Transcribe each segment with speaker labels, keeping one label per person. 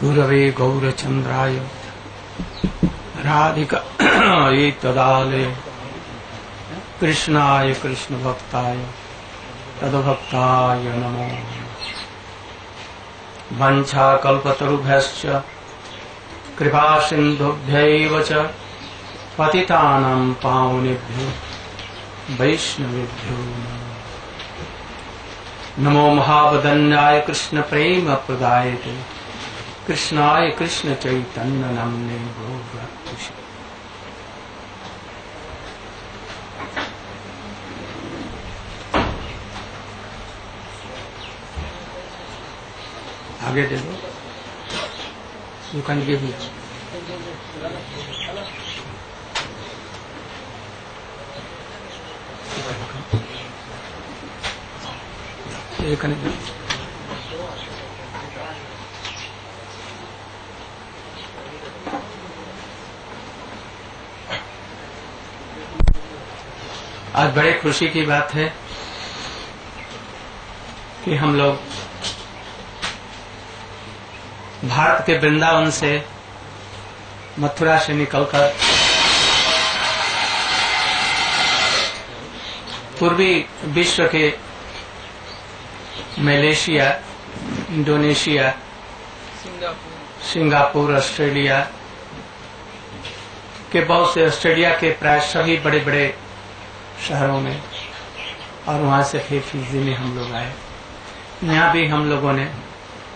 Speaker 1: गुरवे गौरचन्द्राय। राधिकायै तदालय कृष्णाय कृष्णभक्ताय। तद्भक्ताय नमो। वञ्छाकल्पतरुभ्यश्च कृपासिन्धुभ्यैव च। पतितानां पावनेभ्यो। वैष्णवेभ्यो नमः। महावदन्याय कृष्ण प्रेम प्रदायते कृष्णाय कृष्ण चैतन्य नमने भोगुष आगे देखो you can give me You can do it. आज बड़े खुशी की बात है कि हम लोग भारत के वृंदावन से मथुरा से निकलकर पूर्वी विश्व के मलेशिया, इंडोनेशिया, सिंगापुर, ऑस्ट्रेलिया के बहुत से ऑस्ट्रेलिया के प्राय सभी बड़े बड़े शहरों में। और वहाँ से फिर फिजी में हम लोग आए। यहाँ भी हम लोगों ने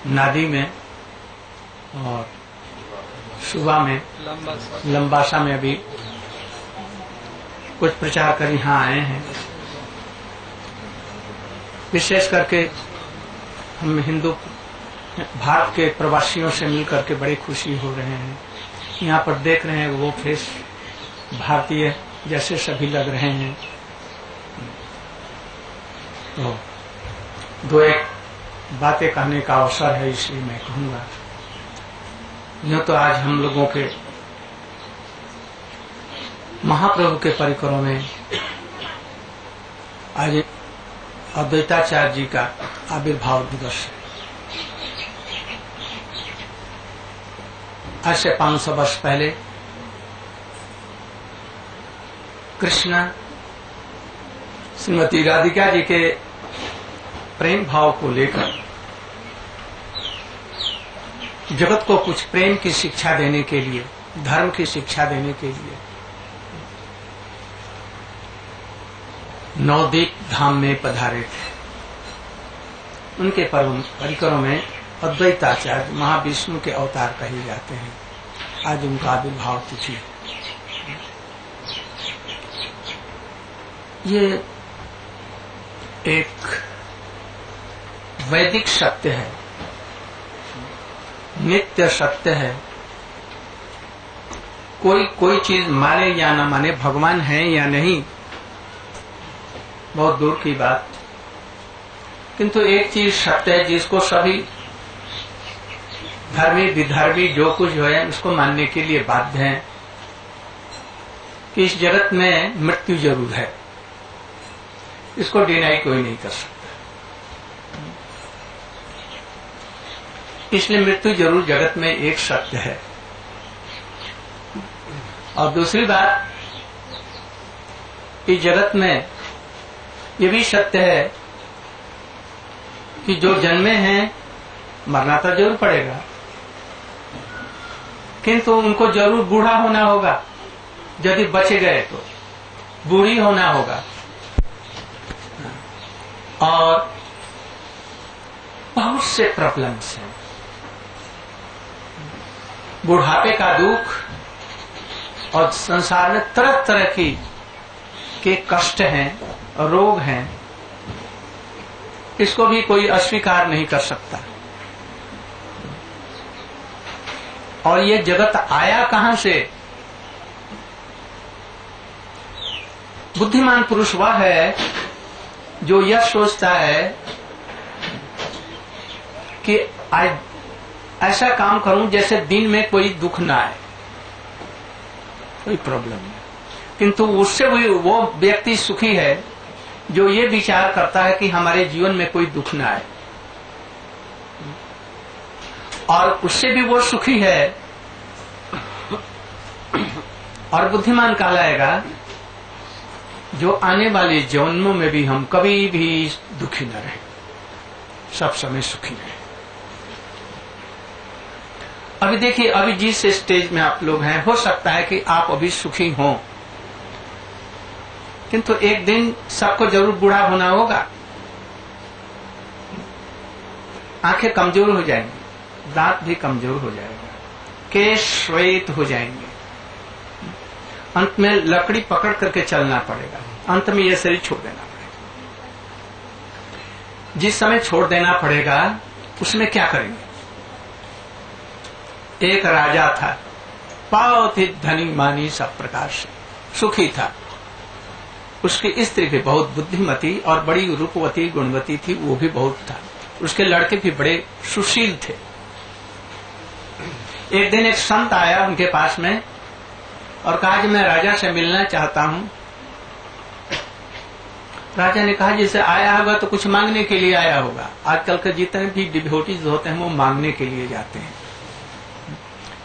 Speaker 1: नादी में और सुबह में लंबासा में अभी कुछ प्रचार कर यहाँ आए हैं। विशेष करके हम हिंदू, भारत के प्रवासियों से मिलकर के बड़ी खुशी हो रहे हैं। यहाँ पर देख रहे हैं वो फेस भारतीय जैसे सभी लग रहे हैं। तो दो एक बातें कहने का अवसर है, इसलिए मैं कहूँगा। यूँ तो आज हम लोगों के महाप्रभु के परिकरों में आज अद्वैताचार्य जी का आविर्भाव दिवस है। आज से पाँच सौ वर्ष पहले कृष्ण श्रीमती राधिका जी के प्रेम भाव को लेकर, जगत को कुछ प्रेम की शिक्षा देने के लिए, धर्म की शिक्षा देने के लिए, नवदीप धाम में पधारे थे। उनके परिकरों में अद्वैताचार्य महाविष्णु के अवतार कहे जाते हैं। आज उनका आविर्भाव तिथि ये एक वैदिक सत्य है, नित्य सत्य है। कोई कोई चीज़ माने या ना माने, भगवान है या नहीं, बहुत दूर की बात। किंतु एक चीज़ सत्य है, जिसको सभी धर्मी, विधर्मी जो कुछ है उसको मानने के लिए बाध्य है, कि इस जगत में मृत्यु ज़रूर है। इसको डिनाई कोई नहीं कर सकता। इसलिए मृत्यु ज़रूर जगत में एक सत्य है। और दूसरी बात इस जगत में ये भी सत्य है कि जो जन्मे हैं, मरना तो ज़रूर पड़ेगा। किंतु उनको ज़रूर बूढ़ा होना होगा। यदि बचे गए तो बूढ़ी होना होगा। और बहुत से प्रॉब्लम्स हैं। बुढ़ापे का दुख और संसार में तरह तरह की के कष्ट हैं रोग हैं, इसको भी कोई अस्वीकार नहीं कर सकता। और ये जगत आया कहाँ से? बुद्धिमान पुरुष वह है जो यह सोचता है कि आज ऐसा काम करूँ जैसे दिन में कोई दुख ना आए। कोई प्रॉब्लम नहीं। किंतु उससे भी वो व्यक्ति सुखी है, जो ये विचार करता है कि हमारे जीवन में कोई दुख ना आए। और उससे भी वो सुखी है, और बुद्धिमान कहलाएगा, जो आने वाले जन्मों में भी हम कभी भी दुखी न रहे। सब समय सुखी रहे। अभी देखिए, अभी जिस स्टेज में आप लोग हैं, हो सकता है कि आप अभी सुखी हों। किंतु एक दिन सबको ज़रूर बूढ़ा होना होगा। आँखें कमज़ोर हो जाएँगी, दांत भी कमज़ोर हो जाएगा, केश श्वेत हो जाएँगे। अंत में लकड़ी पकड़ करके चलना पड़ेगा, अंत में यह शरीर छोड़ देना पड़ेगा। जिस समय छोड़ देना पड़ेगा, उसमें क्या करेंगे? एक राजा था। बहुत ही धनी मानी सब प्रकार से। सुखी था। उसकी स्त्री भी बहुत बुद्धिमती और बड़ी रूपवती, गुणवती थी, वो भी बहुत था। उसके लड़के भी बड़े सुशील थे। एक दिन एक संत आया उनके पास में और कहा कि मैं राजा से मिलना चाहता हूँ। राजा ने कहा, जैसे आया होगा तो कुछ मांगने के लिए आया होगा। आजकल के जितने भी डिभोटीज होते हैं, वो मांगने के लिए जाते हैं।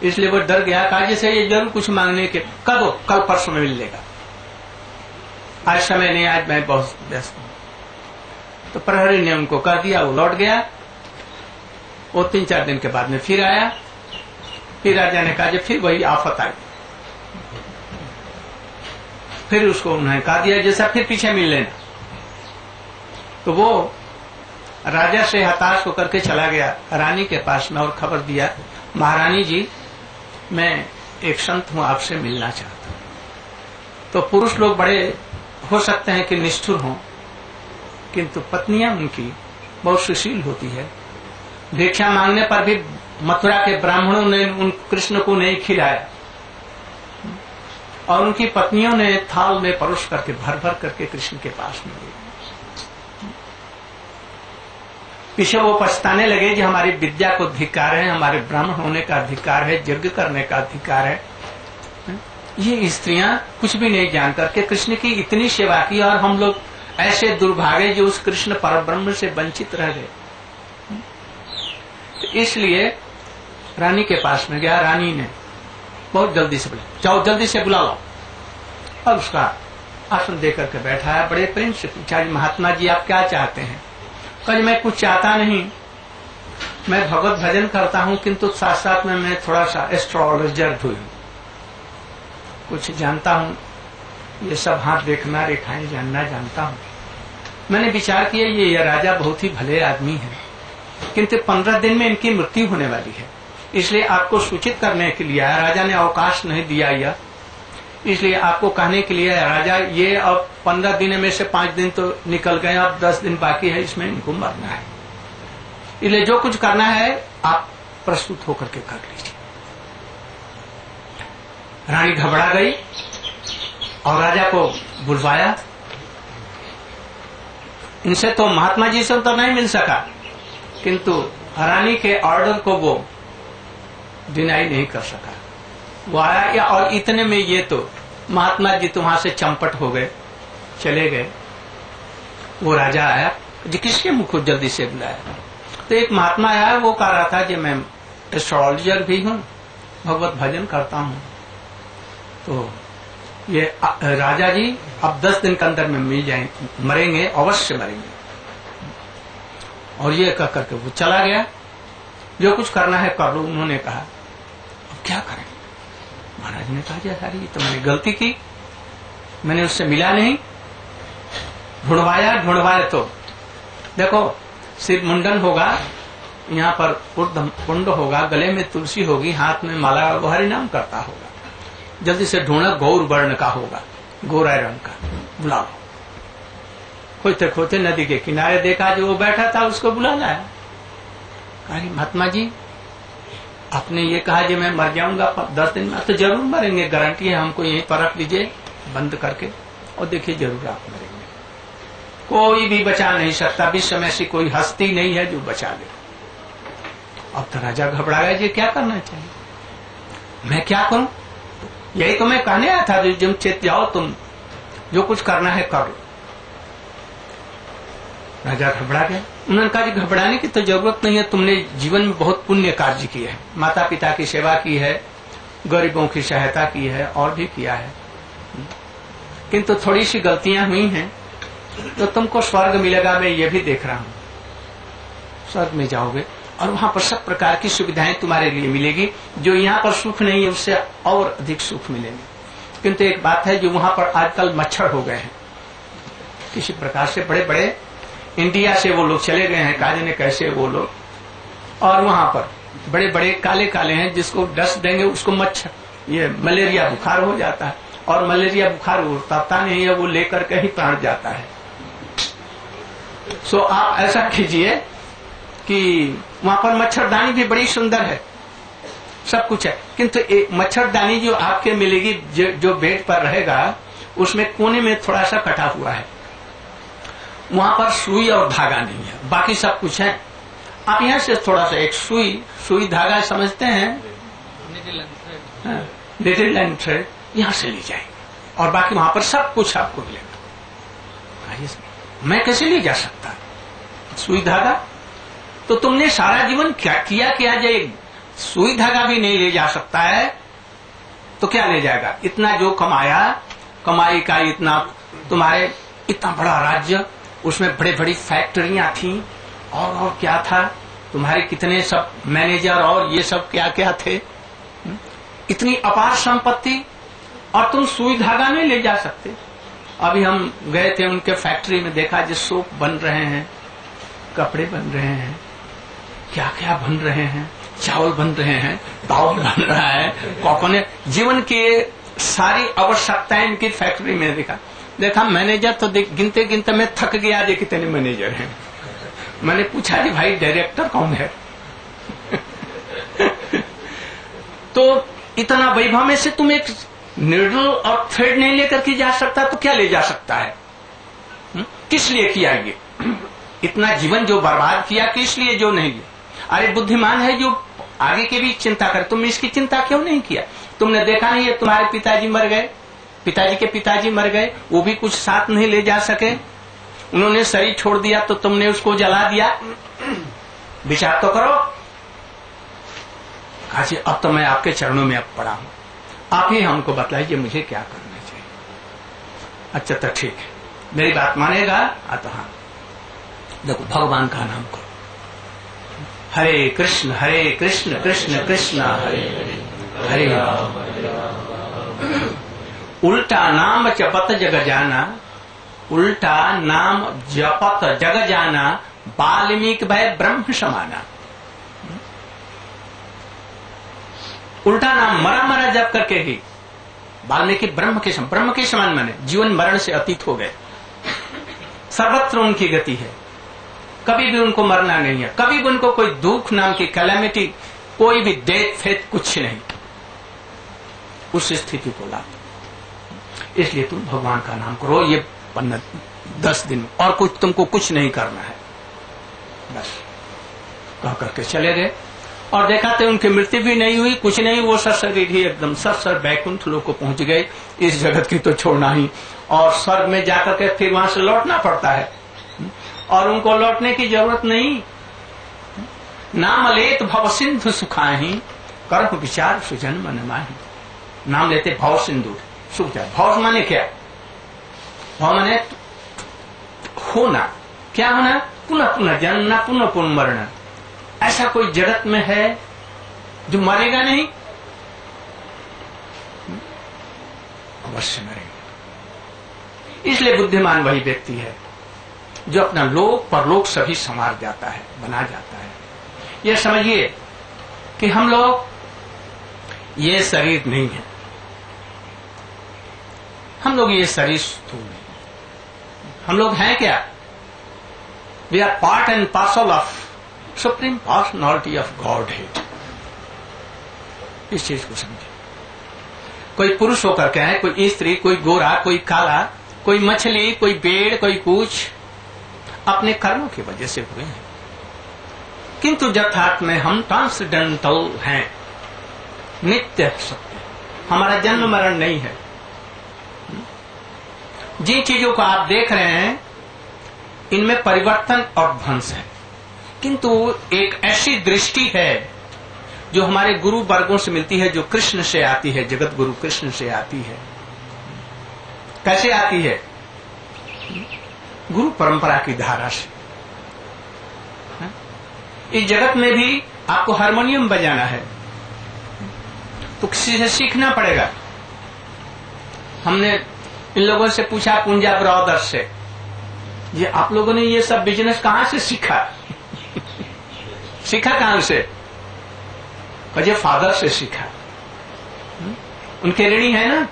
Speaker 1: इसलिए वो डर गया, कहा, जैसे ये ज़रूर कुछ मांगने के कब कल परसों में मिल लेगा आज समय नहीं, आज मैं बहुत व्यस्त हूँ। तो प्रहरी ने उनको कह दिया, वो लौट गया। वो तीन चार दिन के बाद में फिर आया। फिर राजा ने कहा फिर वही आफत आई। फिर उसको उन्होंने कहा दिया, जैसा फिर पीछे मिल लेना। तो वो राजा से हताश होकर के चला गया। रानी के पास में और खबर दिया, महारानी जी मैं एक संत हूँ, आपसे मिलना चाहता हूँ। तो पुरुष लोग बड़े हो सकते हैं कि निष्ठुर हों, किंतु पत्नियाँ उनकी बहुत सुशील होती है। भिक्षा मांगने पर भी मथुरा के ब्राह्मणों ने उन कृष्ण को नहीं खिलाया। और उनकी पत्नियों ने थाल में परोस करके भर भर करके कृष्ण के पास में गई पीछे वो पछताने लगे कि हमारी विद्या को अधिकार है, हमारे ब्राह्मण होने का अधिकार है, यज्ञ करने का अधिकार है। ये स्त्रियाँ कुछ भी नहीं जान करके कृष्ण की इतनी सेवा की और हम लोग ऐसे दुर्भागे जो उस कृष्ण पर ब्रह्म से वंचित रह गए। तो इसलिए रानी के पास में गया, रानी ने बहुत जल्दी से बुला जाओ, जल्दी से बुला लो और उसका आसन देकर के बैठा है, बड़े प्रेम से पूछा महात्मा जी, आप क्या चाहते हैं? कल मैं कुछ चाहता नहीं। मैं भगवत भजन करता हूँ किंतु साथ साथ में मैं थोड़ा सा एस्ट्रोलॉजर हुई हूँ। कुछ जानता हूँ ये सब हाथ देखना रेखाएँ जानना जानता हूँ। मैंने विचार किया ये, ये राजा बहुत ही भले आदमी है किंतु पंद्रह दिन में इनकी मृत्यु होने वाली है। इसलिए आपको सूचित करने के लिए राजा ने अवकाश नहीं दिया यह इसलिए आपको कहने के लिए, राजा, ये अब पंद्रह दिन में से पाँच दिन तो निकल गए, अब दस दिन बाकी है, इसमें इनको मरना है। इसलिए जो कुछ करना है, आप प्रस्तुत होकर के कर लीजिए। रानी घबरा गई और राजा को बुलवाया। इनसे तो महात्मा जी से तो नहीं मिल सका, किंतु रानी के ऑर्डर को वो डिनाई नहीं कर सका। वो आया, या और इतने में ये तो महात्मा जी तो वहाँ से चंपट हो गए, चले गए। वो राजा आया। जी, किसके मुख को जल्दी से बुलाया? तो एक महात्मा आया, वो कह रहा था कि मैं एस्ट्रोलॉजर भी हूँ, भगवत भजन करता हूँ। तो ये राजा जी, अब दस दिन के अंदर में मिल जाए, मरेंगे, अवश्य मरेंगे। और ये कह करके वो चला गया। जो कुछ करना है कर लो, उन्होंने कहा, अब क्या करें? महाराज ने कहा सारी ये तो मैंने गलती की। मैंने उससे मिला नहीं। ढूंढवाया ढूंढवाया तो। देखो, सिर मुंडन होगा, यहाँ पर कुंड होगा, गले में तुलसी होगी, हाथ में माला वो हरि नाम करता होगा। जल्दी से ढूंढा गौर वर्ण का होगा गोरा रंग का। बुला लो खोजते खोजते नदी के किनारे देखा, जो वो बैठा था, उसको बुला लाया कहा महात्मा जी आपने ये कहा कि मैं मर जाऊँगा दस दिन में तो ज़रूर मरेंगे, गारंटी है हमको यहीं पर रख लीजिए, बंद करके। और देखिए, ज़रूर आप मरेंगे। कोई भी बचा नहीं सकता, विश्व में ऐसी कोई हस्ती नहीं है जो बचा ले। अब तो राजा घबरा गया जी क्या करना चाहिए? मैं क्या करूँ? यही तो मैं कहने आया था जब चेत जाओ तुम, जो कुछ करना है कर। राजा घबरा गया। उन्होंने कहा कि घबराने की तो ज़रूरत नहीं है। तुमने जीवन में बहुत पुण्य कार्य किए है। माता पिता की सेवा की है, गरीबों की सहायता की है, और भी किया है। किंतु थोड़ी सी गलतियाँ हुई हैं तो तुमको स्वर्ग मिलेगा, मैं ये भी देख रहा हूँ। स्वर्ग में जाओगे, और वहाँ पर सब प्रकार की सुविधाएँ तुम्हारे लिए मिलेगी, जो यहाँ पर सुख नहीं है उससे और अधिक सुख मिलेंगे। किंतु एक बात है, जो वहाँ पर आजकल मच्छर हो गए हैं। किसी प्रकार से बड़े बड़े इंडिया से वो लोग चले गए हैं काजे ने कैसे वो लोग। और वहाँ पर बड़े बड़े, काले काले हैं, जिसको डस्ट देंगे, उसको मच्छर, ये मलेरिया बुखार हो जाता है। और मलेरिया बुखार उतरता नहीं है, वो लेकर के ही प्राण जाता है। सो आप ऐसा कीजिए कि वहाँ पर मच्छरदानी भी बड़ी सुंदर है। सब कुछ है। किंतु मच्छरदानी जो आपके मिलेगी जो बेड पर रहेगा, उसमें कोने में थोड़ा सा कटा हुआ है। वहाँ पर सुई और धागा नहीं है। बाकी सब कुछ है। आप यहाँ से थोड़ा सा एक सुई सुई धागा समझते हैं? लिटिल लाइन थ्रेड यहाँ से ले जाएँगे और बाकी वहाँ पर सब कुछ आपको मिलेगा। मैं कैसे ले जा सकता? सुई धागा? तो तुमने सारा जीवन क्या किया क्या जाए सुई धागा भी नहीं ले जा सकता है? तो क्या ले जाएगा? इतना जो कमाया, कमाई का इतना तुम्हारे इतना बड़ा राज्य उसमें बड़े बड़ी फैक्ट्रियाँ थी और और क्या था? तुम्हारे कितने सब मैनेजर और ये सब क्या क्या थे? इतनी अपार संपत्ति, और तुम सुई धागा नहीं ले जा सकते। अभी हम गए थे उनके फैक्ट्री में, देखा जो सोप बन रहे हैं, कपड़े बन रहे हैं क्या क्या बन रहे हैं, चावल बन रहे हैं, दाल बन रहा है कॉकोने जीवन की सारी आवश्यकताएँ इनकी फैक्ट्री में देखा। देखा मैनेजर तो देख गिनते गिनते मैं थक गया जे कितने मैनेजर हैं। मैंने पूछा कि भाई डायरेक्टर कौन है? तो इतना वैभव में से तुम एक निर्डल और थ्रेड नहीं लेकर के जा सकता तो क्या ले जा सकता है? किस लिए किया ये? इतना जीवन जो बर्बाद किया, किस लिए जो नहीं? लिया अरे बुद्धिमान है जो आगे की भी चिंता करे, तुमने इसकी चिंता क्यों नहीं किया? तुमने देखा नहीं है, तुम्हारे पिताजी मर गए। पिताजी के पिताजी मर गए, वो भी कुछ साथ नहीं ले जा सके। उन्होंने शरीर छोड़ दिया तो तुमने उसको जला दिया। विचार तो करो। काजी अब तो मैं आपके चरणों में अब पड़ा हूँ। आप ही हमको बताइए मुझे क्या करना चाहिए। अच्छा तो ठीक है। मेरी बात मानेगा? हाँ तो हाँ। देखो, भगवान का नाम करो। हरे कृष्ण हरे कृष्ण कृष्ण कृष्ण, हरे हरे। उल्टा नाम जपत जग जाना, उल्टा नाम जपत जग जाना, बाल्मीक भय ब्रह्म समाना। उल्टा नाम मरा मरा जप करके ही वाल्मीकि ब्रह्म के समान ब्रह्म के समान माने, जीवन मरण से अतीत हो गए। सर्वत्र उनकी गति है। कभी भी उनको मरना नहीं है। कभी भी उनको कोई दुख नाम की कैलेमिटी कोई भी डेथ फेथ कुछ नहीं। उस स्थिति को ला इसलिए तुम भगवान का नाम करो, ये दस दिन, और कुछ तुमको कुछ नहीं करना है। बस, कह करके चले गए। और देखा तो उनकी मृत्यु भी नहीं हुई, कुछ नहीं, वो सर शरीर ही एकदम सर सर बैकुंठ लोग को पहुँच गए। इस जगत की तो छोड़ना ही। और स्वर्ग में जाकर के फिर वहाँ से लौटना पड़ता है। और उनको लौटने की ज़रूरत नहीं। नाम लेत भव सिंधु सुखाही, कर्म विचार सुजन मन माही नाम लेते भव सिंधु। सुख जाए भव माने क्या? भव माने होना। क्या होना? पुनः पुनः जन्मना पुनः पुनः मरना ऐसा कोई जगत में है जो मरेगा नहीं? अवश्य मरेगा। इसलिए बुद्धिमान वही व्यक्ति है जो अपना लोक, परलोक सभी संवार जाता है, बना जाता है। यह समझिए कि हम लोग, ये शरीर नहीं है। हम लोग ये शरीर स्थूल नहीं हम लोग हैं क्या? We are part and parcel of supreme personality of God है इस चीज़ को समझे कोई पुरुष होकर के है कोई स्त्री, कोई गोरा, कोई काला, कोई मछली, कोई पेड़ कोई कुछ अपने कर्मों की वजह से हुए हैं। किंतु यथार्थ में हम ट्रांसडेंटल हैं। नित्य सत्य। हमारा जन्म मरण नहीं है। जिन चीज़ों को आप देख रहे हैं, इनमें परिवर्तन और ध्वंस है। किंतु एक ऐसी दृष्टि है जो हमारे गुरु वर्गों से मिलती है, जो कृष्ण से आती है, जगत गुरु कृष्ण से आती है। कैसे आती है? गुरु परंपरा की धारा से। इस जगत में भी आपको हारमोनियम बजाना है। तो किसी से सीखना पड़ेगा। हमने इन लोगों से पूछा पुंजा ब्रदर से? ये आप लोगों ने ये सब बिज़नेस कहाँ से सीखा? सीखा कहाँ से? कहे फादर से सीखा। उनके ऋणी है ना?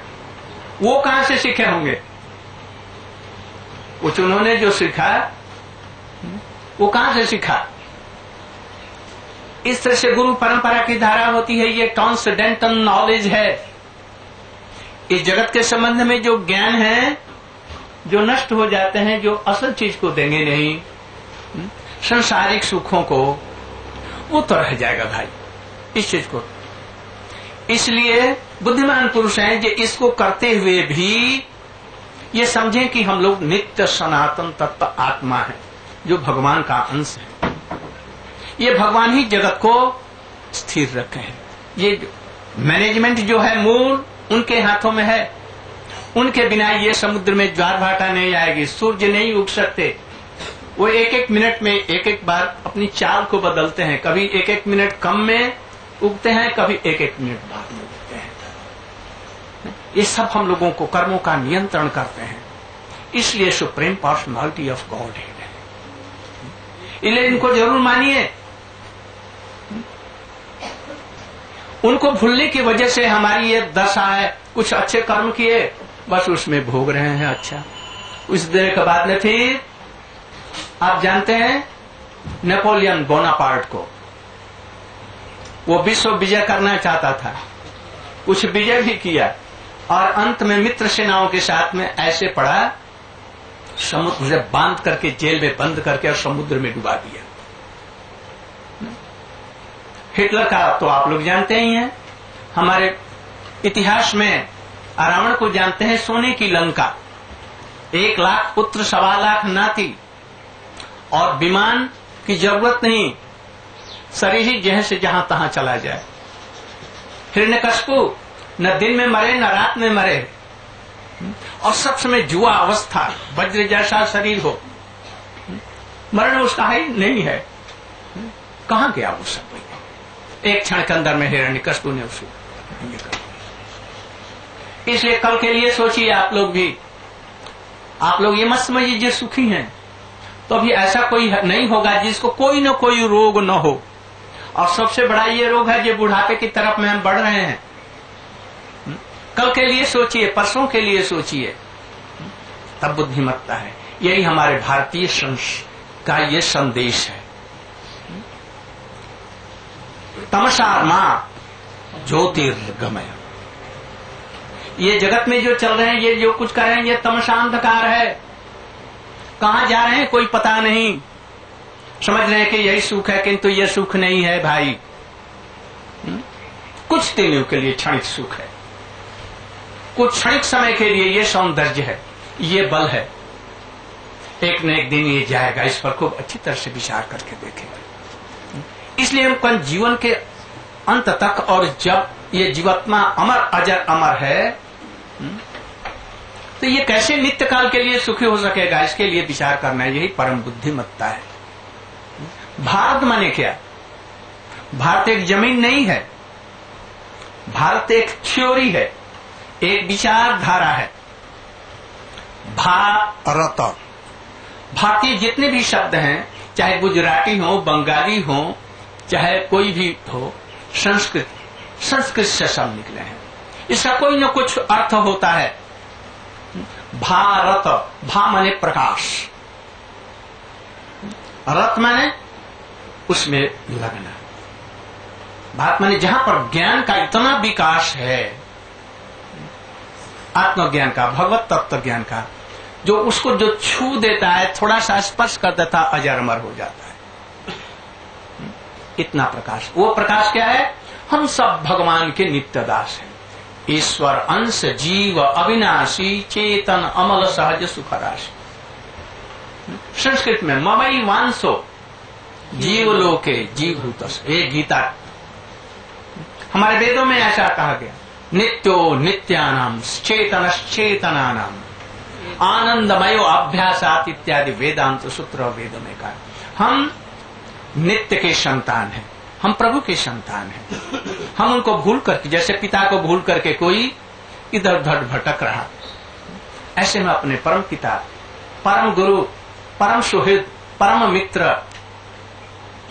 Speaker 1: वो कहाँ से सीखे होंगे? कुछ उन्होंने जो सीखा वो कहाँ से सीखा? इस तरह से गुरु परंपरा की धारा होती है, ये ट्रांसडेंटल नॉलेज है। इस जगत के संबंध में जो ज्ञान है, जो नष्ट हो जाते हैं, जो असल चीज़ को देंगे नहीं संसारिक सुखों को, वो तो रह जाएगा भाई, इस चीज़ को। इसलिए बुद्धिमान पुरुष हैं जो इसको करते हुए भी ये समझें कि हम लोग नित्य सनातन तत्व आत्मा है, जो भगवान का अंश है। ये भगवान ही जगत को स्थिर रखे। हैं ये मैनेजमेंट जो है मूल उनके हाथों में है। उनके बिना ये समुद्र में ज्वार भाटा नहीं आएगी, सूर्य नहीं उग सकते। वो एक एक मिनट में एक एक बार अपनी चाल को बदलते हैं। कभी एक एक मिनट कम में उगते हैं, कभी एक एक मिनट बाद में उगते हैं। ये सब हम लोगों को कर्मों का नियंत्रण करते हैं। इसलिए सुप्रीम पर्सनालिटी ऑफ़ गॉड है। इसलिए इनको ज़रूर मानिए। उनको भूलने की वजह से हमारी ये दशा है, कुछ अच्छे कर्म किए, बस उसमें भोग रहे हैं। अच्छा उस देर के बाद में फिर आप जानते हैं नेपोलियन बोनापार्ट को। वो विश्व विजय करना चाहता था। कुछ विजय भी किया। और अंत में मित्र सेनाओं के साथ में ऐसे पड़ा, समुद्र बाँध करके, जेल में बंद करके और समुद्र में डुबा दिया। हिटलर का तो आप लोग जानते ही हैं। हमारे इतिहास में रावण को जानते हैं सोने की लंका। एक लाख पुत्र, सवा लाख नाती। और विमान की ज़रूरत नहीं ही जह से जहाँ तहां चला जाए। हिरण्य कशपू न दिन में मरे, न रात में मरे। और सब समय जुआ अवस्था, वज्र जैसा शरीर हो। मरण उसका है नहीं है। कहा गया वो सब? एक क्षण के अंदर में हिरण्य कशपू ने उसको इसलिए कल के लिए सोचिए आप लोग भी। आप लोग ये मत समझिए जो सुखी हैं। तो अभी ऐसा कोई नहीं होगा जिसको कोई न कोई रोग न हो। और सबसे बड़ा ये रोग है जो बुढ़ापे की तरफ़ में हम बढ़ रहे हैं। कल के लिए सोचिए, परसों के लिए सोचिए। तब बुद्धिमत्ता है। यही हमारे भारतीय संस का ये संदेश है। तमसार माँ ज्योतिर्गमय। ये जगत में जो चल रहे हैं, ये जो कुछ कर रहे हैं, ये तमसांधकार है। कहा जा रहे हैं, कोई पता नहीं। समझ रहे हैं कि यही सुख है, किंतु ये सुख नहीं है, भाई। हुँ? कुछ दिनों के लिए क्षणिक सुख है। कुछ क्षणिक समय के लिए ये सौंदर्य है, ये बल है। एक न एक दिन ये जाएगा, इस पर खूब अच्छी तरह से विचार करके देखेंगे। इसलिए हम जीवन के अंत तक और जब ये जीवात्मा अमर अजर अमर है तो ये कैसे नित्य काल के लिए सुखी हो सकेगा? इसके लिए विचार करना है। यही परम बुद्धिमत्ता है। भारत माने क्या? भारत एक ज़मीन नहीं है। भारत एक थ्योरी है। एक विचारधारा है। भारत भारतीय जितने भी शब्द हैं चाहे गुजराती हो बंगाली हो चाहे कोई भी हो, संस्कृत संस्कृत से सब निकले हैं। इसका कोई न कुछ अर्थ होता है। भारत भा माने प्रकाश। रत माने उसमें लगना। भारत माने जहाँ पर ज्ञान का इतना विकास है, आत्मज्ञान का, भगवत तत्व ज्ञान का, जो उसको जो छू देता है, थोड़ा सा स्पर्श कर देता अजर अमर हो जाता। है इतना प्रकाश? वो प्रकाश क्या है? हम सब भगवान के नित्य दास हैं। ईश्वर, अंश, जीव, अविनाशी, चेतन, अमल, सहज सुख राशि संस्कृत में, ममई वांसो, जीव लोके जीव भूतस ये गीता। हमारे वेदों में ऐसा कहा गया। नित्यो नित्यानाम चेतन चेतना आनंदमयो अभ्यासात इत्यादि वेदांत सूत्र वेदों में कहा। हम नित्य के संतान हैं। हम प्रभु के संतान हैं। हम उनको भूल करके जैसे पिता को भूल करके कोई इधर उधर भटक रहा। ऐसे में अपने परम पिता, परम गुरु, परम सुहृद, परम मित्र,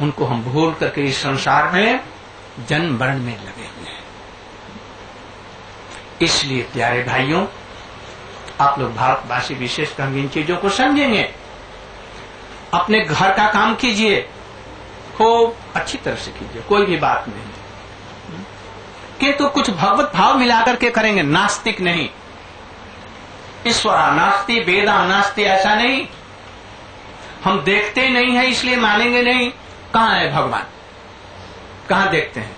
Speaker 1: उनको हम भूल करके इस संसार में जन्म वर्ण में लगे हुए हैं। इसलिए प्यारे भाइयों, आप लोग भारतवासी विशेष विशेषकर इन चीज़ों को समझेंगे। अपने घर का काम कीजिए। खूब अच्छी तरह से कीजिए, कोई भी बात नहीं। किंतु तो कुछ भगवत भाव मिलाकर के करेंगे, नास्तिक नहीं। ईश्वरा नास्ति वेदा नास्ति ऐसा नहीं। हम देखते नहीं है, इसलिए मानेंगे नहीं। कहाँ है भगवान? कहाँ देखते हैं?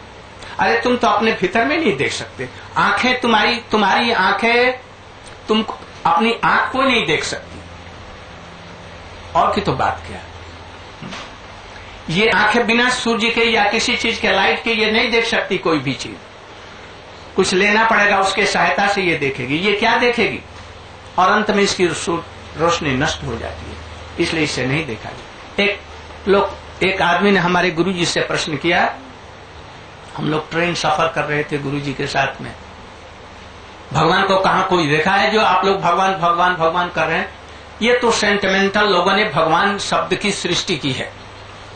Speaker 1: अरे, तुम तो अपने भीतर में नहीं देख सकते। आँखें तुम्हारी तुम्हारी आँखें तुम अपनी आँख को नहीं देख सकती। और की तो बात क्या ये आँखें बिना सूर्य के या किसी चीज़ के, लाइट के, ये नहीं देख सकती कोई भी चीज़। कुछ लेना पड़ेगा उसके सहायता से ये देखेगी। ये क्या देखेगी? और अंत में इसकी रोशनी नष्ट हो जाती है। इसलिए इसे नहीं देखा गया। एक लोग, एक आदमी ने हमारे गुरु जी से प्रश्न किया, हम लोग ट्रेन सफ़र कर रहे थे गुरु जी के साथ में। भगवान को कहा कोई देखा है जो आप लोग भगवान भगवान भगवान कर रहे हैं? ये तो सेंटिमेंटल लोगों ने भगवान शब्द की सृष्टि की है।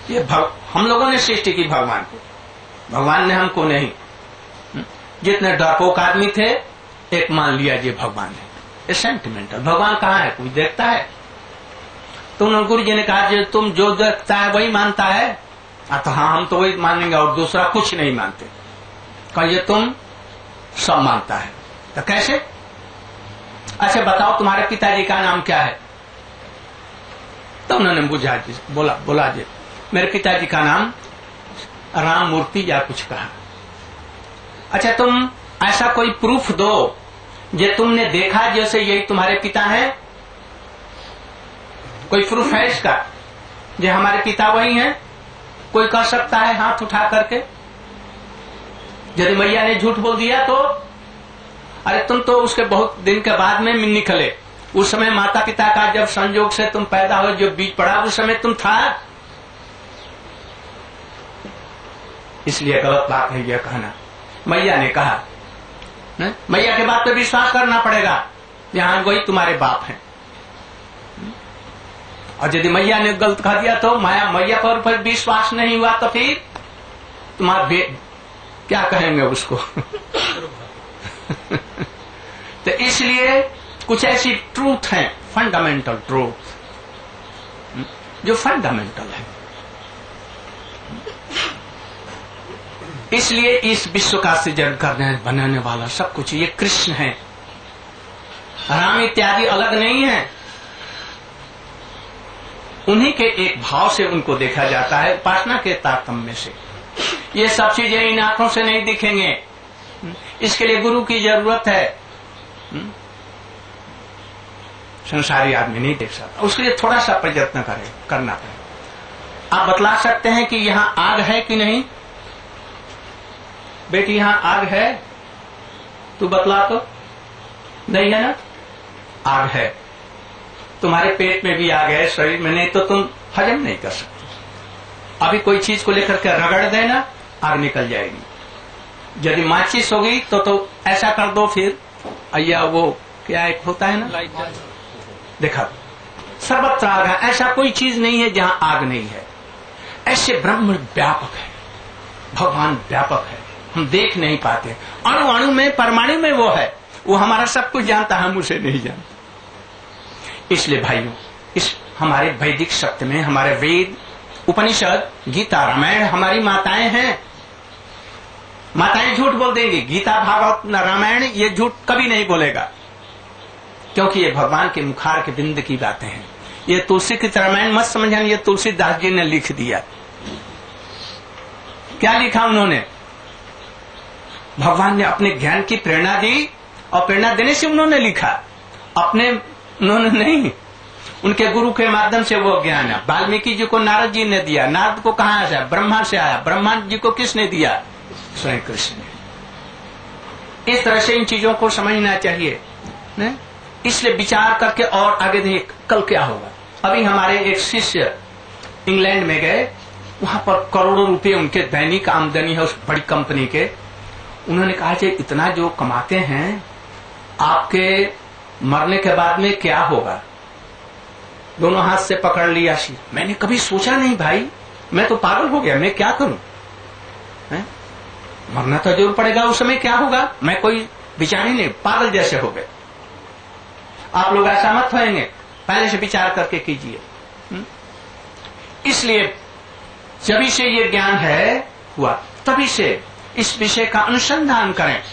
Speaker 1: ये भग, हम लोगों ने सृष्टि की भगवान को। भगवान ने हमको नहीं। जितने डरपोक आदमी थे एक मान लिया ये भगवान है ये सेंटिमेंटल भगवान कहाँ है? कोई देखता है? तुम गुरु जी ने कहा जो तुम जो देखता है वही मानता है? तो हाँ हम तो वही मानेंगे और दूसरा कुछ नहीं मानते। कहिए तुम सब मानता है। तो कैसे? अच्छा बताओ तुम्हारे पिताजी का नाम क्या है? तो उन्होंने बुझा जी बोला बोला जी मेरे पिताजी का नाम राम मूर्ति या कुछ कहा। अच्छा तुम ऐसा कोई प्रूफ दो जो तुमने देखा जैसे यही तुम्हारे पिता है? कोई प्रूफ है इसका जो हमारे पिता वही हैं? कोई कर सकता है हाथ उठा करके? यदि मैया ने झूठ बोल दिया तो? अरे, तुम तो उसके बहुत दिन के बाद में निकले। उस समय माता पिता का जब संयोग से तुम पैदा हो जो बीज पड़ा, उस समय तुम था? इसलिए गलत बात है यह कहना। मैया ने कहा मैया के बात पे विश्वास करना पड़ेगा। यहाँ वही तुम्हारे बाप हैं। और यदि मैया ने गलत कह दिया तो माया मैया पर, पर विश्वास नहीं हुआ तो फिर तुम्हारा क्या कहेंगे उसको? तो इसलिए कुछ ऐसी ट्रूथ है फंडामेंटल ट्रूथ जो फंडामेंटल है। इसलिए इस विश्व का सृजन करने, बनाने वाला सब कुछ, ये कृष्ण है। राम इत्यादि अलग नहीं है। उन्हीं के एक भाव से उनको देखा जाता है, उपासना के तारतम्य से। ये सब चीज़ें इन आँखों से नहीं दिखेंगे। इसके लिए गुरु की ज़रूरत है। संसारी आदमी नहीं देख सकता। उसके लिए थोड़ा सा प्रयत्न करे, करना पड़ेगा आप बतला सकते हैं कि यहाँ आग है कि नहीं? बेटी यहाँ आग है तू बतला तो। नहीं है ना? आग है। तुम्हारे पेट में भी आग है शरीर में नहीं तो तुम हजम नहीं कर सकते। अभी कोई चीज़ को लेकर के रगड़ देना आग निकल जाएगी। यदि माचिस होगी तो तो ऐसा कर दो फिर। अया वो क्या एक होता है ना? देखा। सर्वत्र आग है। ऐसा कोई चीज़ नहीं है जहाँ आग नहीं है। ऐसे ब्रह्म व्यापक है। भगवान व्यापक है। हम देख नहीं पाते। अणु अणु में, परमाणु में वो है। वो हमारा सब कुछ जानता हम उसे नहीं जानते। इसलिए भाइयों, इस हमारे वैदिक सत्य में, हमारे वेद, उपनिषद, गीता, रामायण, हमारी माताएँ हैं। माताएँ झूठ बोल देंगी। गीता, भागवत रामायण, ये झूठ कभी नहीं बोलेगा। क्योंकि ये भगवान के मुखार के बिंद की बातें हैं। ये तुलसी की रामायण मत समझना, ये तुलसीदास जी ने लिख दिया। क्या लिखा उन्होंने? भगवान ने अपने ज्ञान की प्रेरणा दी और प्रेरणा देने से उन्होंने लिखा। अपने उन्होंने नहीं, उनके गुरु के माध्यम से वो ज्ञान है। वाल्मीकि जी को नारद जी ने दिया। नारद को कहा से ब्रह्मा से आया। ब्रह्मा जी को किसने दिया? स्वयं कृष्ण ने। इस तरह से इन चीज़ों को समझना चाहिए? इसलिए विचार करके और आगे देख, कल क्या होगा? अभी हमारे एक शिष्य इंग्लैंड में गए, वहाँ पर करोड़ों रुपए उनके दैनिक आमदनी है उस बड़ी कंपनी के। उन्होंने कहा कि इतना जो कमाते हैं, आपके मरने के बाद में क्या होगा? दोनों हाथ से पकड़ लिया शी मैंने कभी सोचा नहीं भाई, मैं तो पागल हो गया, मैं क्या करूँ? है? मरना तो ज़रूर पड़ेगा, उस समय क्या होगा? मैं कोई विचार ही नहीं, पागल जैसे हो गए। आप लोग ऐसा मत होएँगे, पहले से विचार करके कीजिए। इसलिए जभी से ये ज्ञान है, हुआ, तभी से इस विषय का अनुसंधान करें।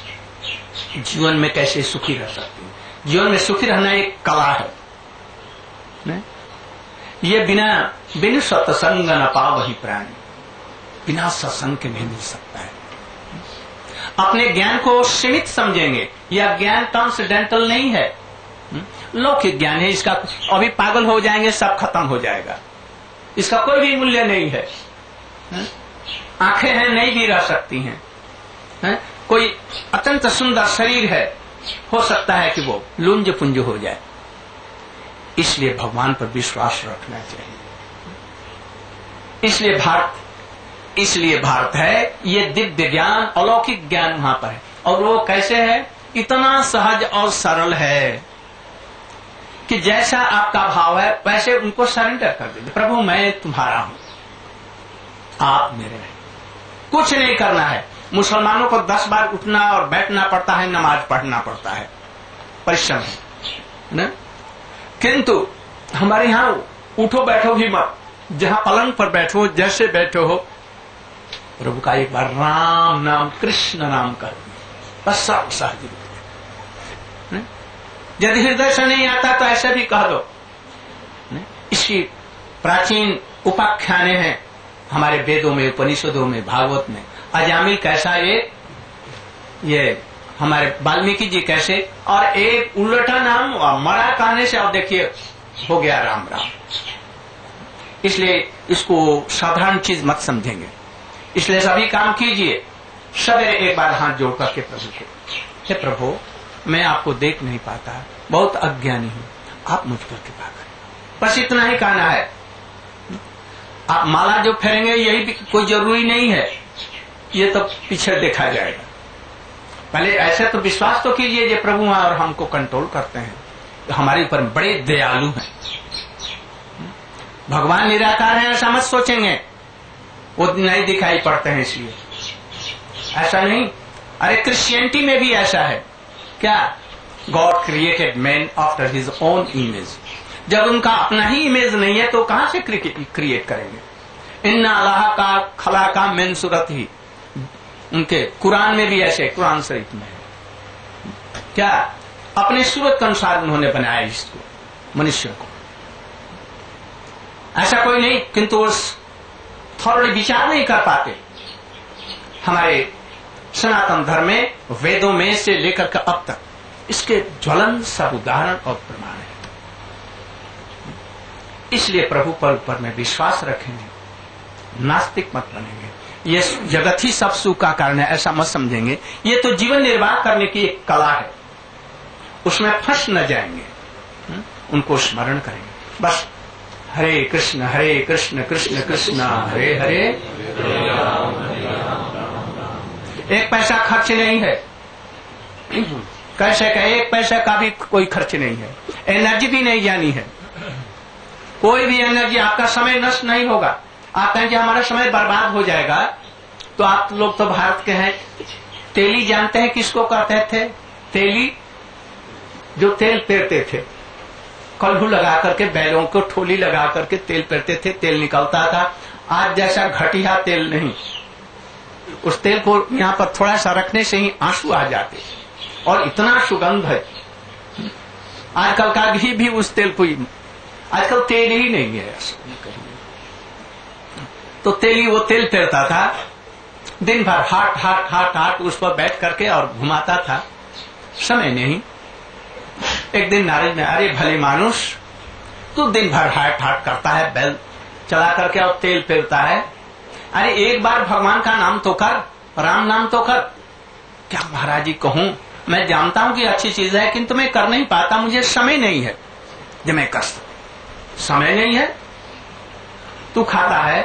Speaker 1: जीवन में कैसे सुखी रह सकते हैं? जीवन में सुखी रहना एक कला है। ने? ये बिना, बिन सत्संग न पा वही प्राणी। बिना सत्संग के नहीं मिल सकता है। अपने ज्ञान को सीमित समझेंगे। यह ज्ञान ट्रांसडेंटल नहीं है। लौकिक ज्ञान है। इसका अभी पागल हो जाएँगे, सब खत्म हो जाएगा। इसका कोई भी मूल्य नहीं है। आँखें हैं, नहीं भी रह सकती हैं। है? कोई अत्यंत सुंदर शरीर है, हो सकता है कि वो लुंज पुंज हो जाए। इसलिए भगवान पर विश्वास रखना चाहिए। इसलिए भारत इसलिए भारत है, ये दिव्य ज्ञान, अलौकिक ज्ञान वहाँ पर है। और वो कैसे है? इतना सहज और सरल है कि जैसा आपका भाव है, वैसे उनको सरेंडर कर दीजिए। प्रभु, मैं तुम्हारा हूँ। आप मेरे हैं। कुछ नहीं करना है। मुसलमानों को दस बार उठना और बैठना पड़ता है, नमाज़ पढ़ना पड़ता है। परिश्रम है, न? किंतु हमारे यहाँ उठो बैठो भी मत। जहाँ पलंग पर बैठो, जैसे बैठो हो, प्रभु का एक बार राम नाम, कृष्ण नाम कर। बस सब सहज यदि हृदय से नहीं आता तो ऐसे भी कह दो। इसकी प्राचीन उपाख्याने हैं हमारे वेदों में, उपनिषदों में, भागवत में। अजामिल कैसा ये ये हमारे वाल्मीकि जी कैसे? और एक उल्टा नाम मरा कहने से अब देखिए, हो गया राम राम। इसलिए इसको साधारण चीज़ मत समझेंगे। इसलिए सभी काम कीजिए। सवेरे एक बार हाथ जोड़ करके प्रभु को, हे प्रभु, मैं आपको देख नहीं पाता। बहुत अज्ञानी हूँ। आप मुझ पर कृपा करें। बस इतना ही कहना है। आप माला जो फेरेंगे, यही भी कोई ज़रूरी नहीं है। ये तो पीछे देखा जाएगा। पहले ऐसे तो विश्वास तो कीजिए ये प्रभु हैं और हमको कंट्रोल करते हैं। तो हमारे ऊपर बड़े दयालु हैं। भगवान निराकार है, ऐसा मत सोचेंगे। वो नहीं दिखाई पड़ते हैं इसलिए। ऐसा नहीं। अरे क्रिश्चियनिटी में भी ऐसा है। क्या? God created man after his own image जब उनका अपना ही इमेज नहीं है तो कहाँ से क्रिएट करेंगे? इन अल्लाह का खला का मेन सूरत। ही उनके कुरान में भी ऐसे, कुरान शरीफ में है। क्या? अपने सूरत के अनुसार उन्होंने बनाया इसको, मनुष्य को। ऐसा कोई नहीं, किंतु उस थोड़े विचार नहीं कर पाते। हमारे सनातन धर्म में, वेदों में से लेकर के अब तक, इसके ज्वलन सब उदाहरण और प्रमाण है। इसलिए प्रभु पर ऊपर में विश्वास रखेंगे, नास्तिक मत बनेंगे। ये जगत ही सब सुख का कारण है, ऐसा मत समझेंगे। ये तो जीवन निर्वाह करने की एक कला है। उसमें फंस न जाएँगे। उनको स्मरण करेंगे। बस, हरे कृष्ण हरे कृष्ण कृष्ण कृष्ण, हरे हरे। एक पैसा खर्च नहीं है। कैसे का एक पैसा का भी कोई खर्च नहीं है। एनर्जी भी नहीं जानी है। कोई भी एनर्जी आपका समय नष्ट नहीं होगा। आप कहेंगे हमारा समय बर्बाद हो जाएगा। तो आप लोग तो भारत के हैं। तेली जानते हैं किसको कहते थे? तेली, जो तेल पेरते थे। कलहू लगा करके, बैलों को ठोली लगा करके तेल पेरते थे, तेल निकलता था। आज जैसा घटिया तेल नहीं। उस तेल को यहाँ पर थोड़ा सा रखने से ही आँसू आ जाते और इतना सुगंध है। आजकल का घी भी उस तेल को आजकल तेल ही नहीं है। तो तेल ही वो तेल पेरता था। दिन भर हाट हाट हाट हाट उस पर बैठ करके और घुमाता था। समय नहीं। एक दिन नारद ने, अरे भले मानुष तो दिन भर हाट हाट करता है, बैल चला करके और तेल फेरता है। अरे एक बार भगवान का नाम तो कर, राम नाम तो कर। क्या महाराज जी कहूँ, मैं जानता हूँ कि अच्छी चीज़ है, किंतु मैं कर नहीं पाता, मुझे समय नहीं है। जो मैं कर समय नहीं है। तू खाता है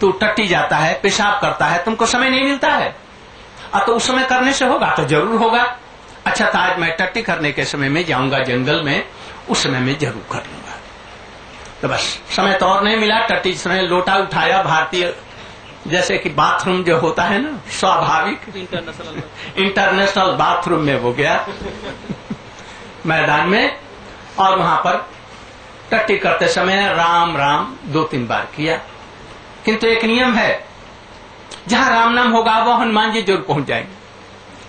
Speaker 1: तू टट्टी जाता है पेशाब करता है तुमको समय नहीं मिलता है। आ तो उस समय करने से होगा तो ज़रूर होगा। अच्छा तो आज मैं टट्टी करने के समय में जाऊँगा जंगल में उस समय में ज़रूर कर लूँगा। तो बस समय तो और नहीं मिला टट्टी समय लोटा उठाया भारतीय जैसे कि बाथरूम जो होता है ना स्वाभाविक।
Speaker 2: इंटरनेशनल
Speaker 1: इंटरनेशनल बाथरूम में हो गया। मैदान में और वहाँ पर टट्टी करते समय राम राम, दो, तीन बार किया। किंतु एक नियम है, जहाँ राम नाम होगा वो हनुमान जी ज़रूर पहुँच जाएँगे।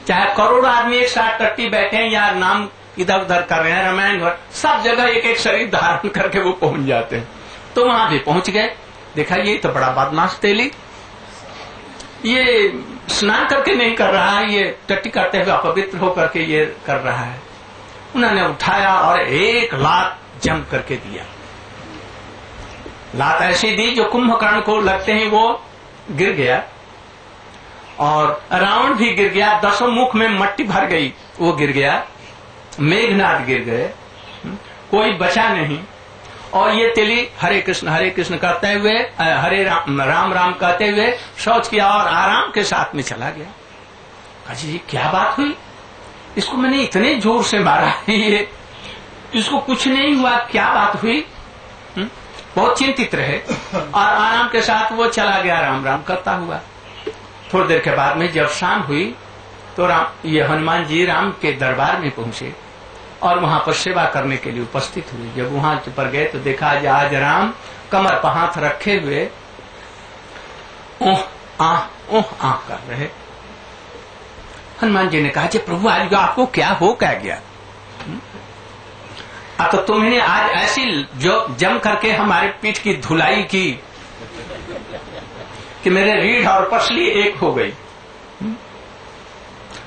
Speaker 1: चाहे करोड़ आदमी एक साथ टट्टी बैठे हैं या नाम इधर उधर कर रहे हैं, रामायण भर सब जगह एक एक शरीर धारण करके वो पहुँच जाते हैं। तो वहाँ भी पहुँच गए। देखा, ये तो बड़ा बदमाश तेली। ये स्नान करके नहीं कर रहा है, ये टट्टी करते हुए अपवित्र होकर के ये कर रहा है। उन्होंने उठाया और एक लात जम करके दिया। लात ऐसी दी जो कुंभकर्ण को लगते ही वो गिर गया और रावण भी गिर गया दसों मुख में मट्टी भर गई, वो गिर गया मेघनाथ गिर गए कोई बचा नहीं। और ये तेली हरे कृष्ण हरे कृष्ण कहते हुए हरे राम राम राम कहते हुए शौच किया और आराम के साथ में चला गया। कहा जी क्या बात हुई? इसको मैंने इतने ज़ोर से मारा ये। इसको कुछ नहीं हुआ, क्या बात हुई? हम्म? बहुत चिंतित रहे। और आराम के साथ वो चला गया, राम राम करता हुआ। थोड़ी देर के बाद में जब शाम हुई तो राम, ये हनुमान जी राम के दरबार में पहुँचे और वहाँ पर सेवा करने के लिए उपस्थित हुए। जब वहाँ पर गए तो देखा, आज आज राम कमर पर हाथ रखे हुए, ओह आह ओह आह कर रहे। हनुमान जी ने कहा जी प्रभु, आज आपको क्या हो, क्या गया? तो तुमने आज ऐसी जो जम करके हमारे पीठ की धुलाई की कि मेरे रीढ़ और पसली एक हो गई।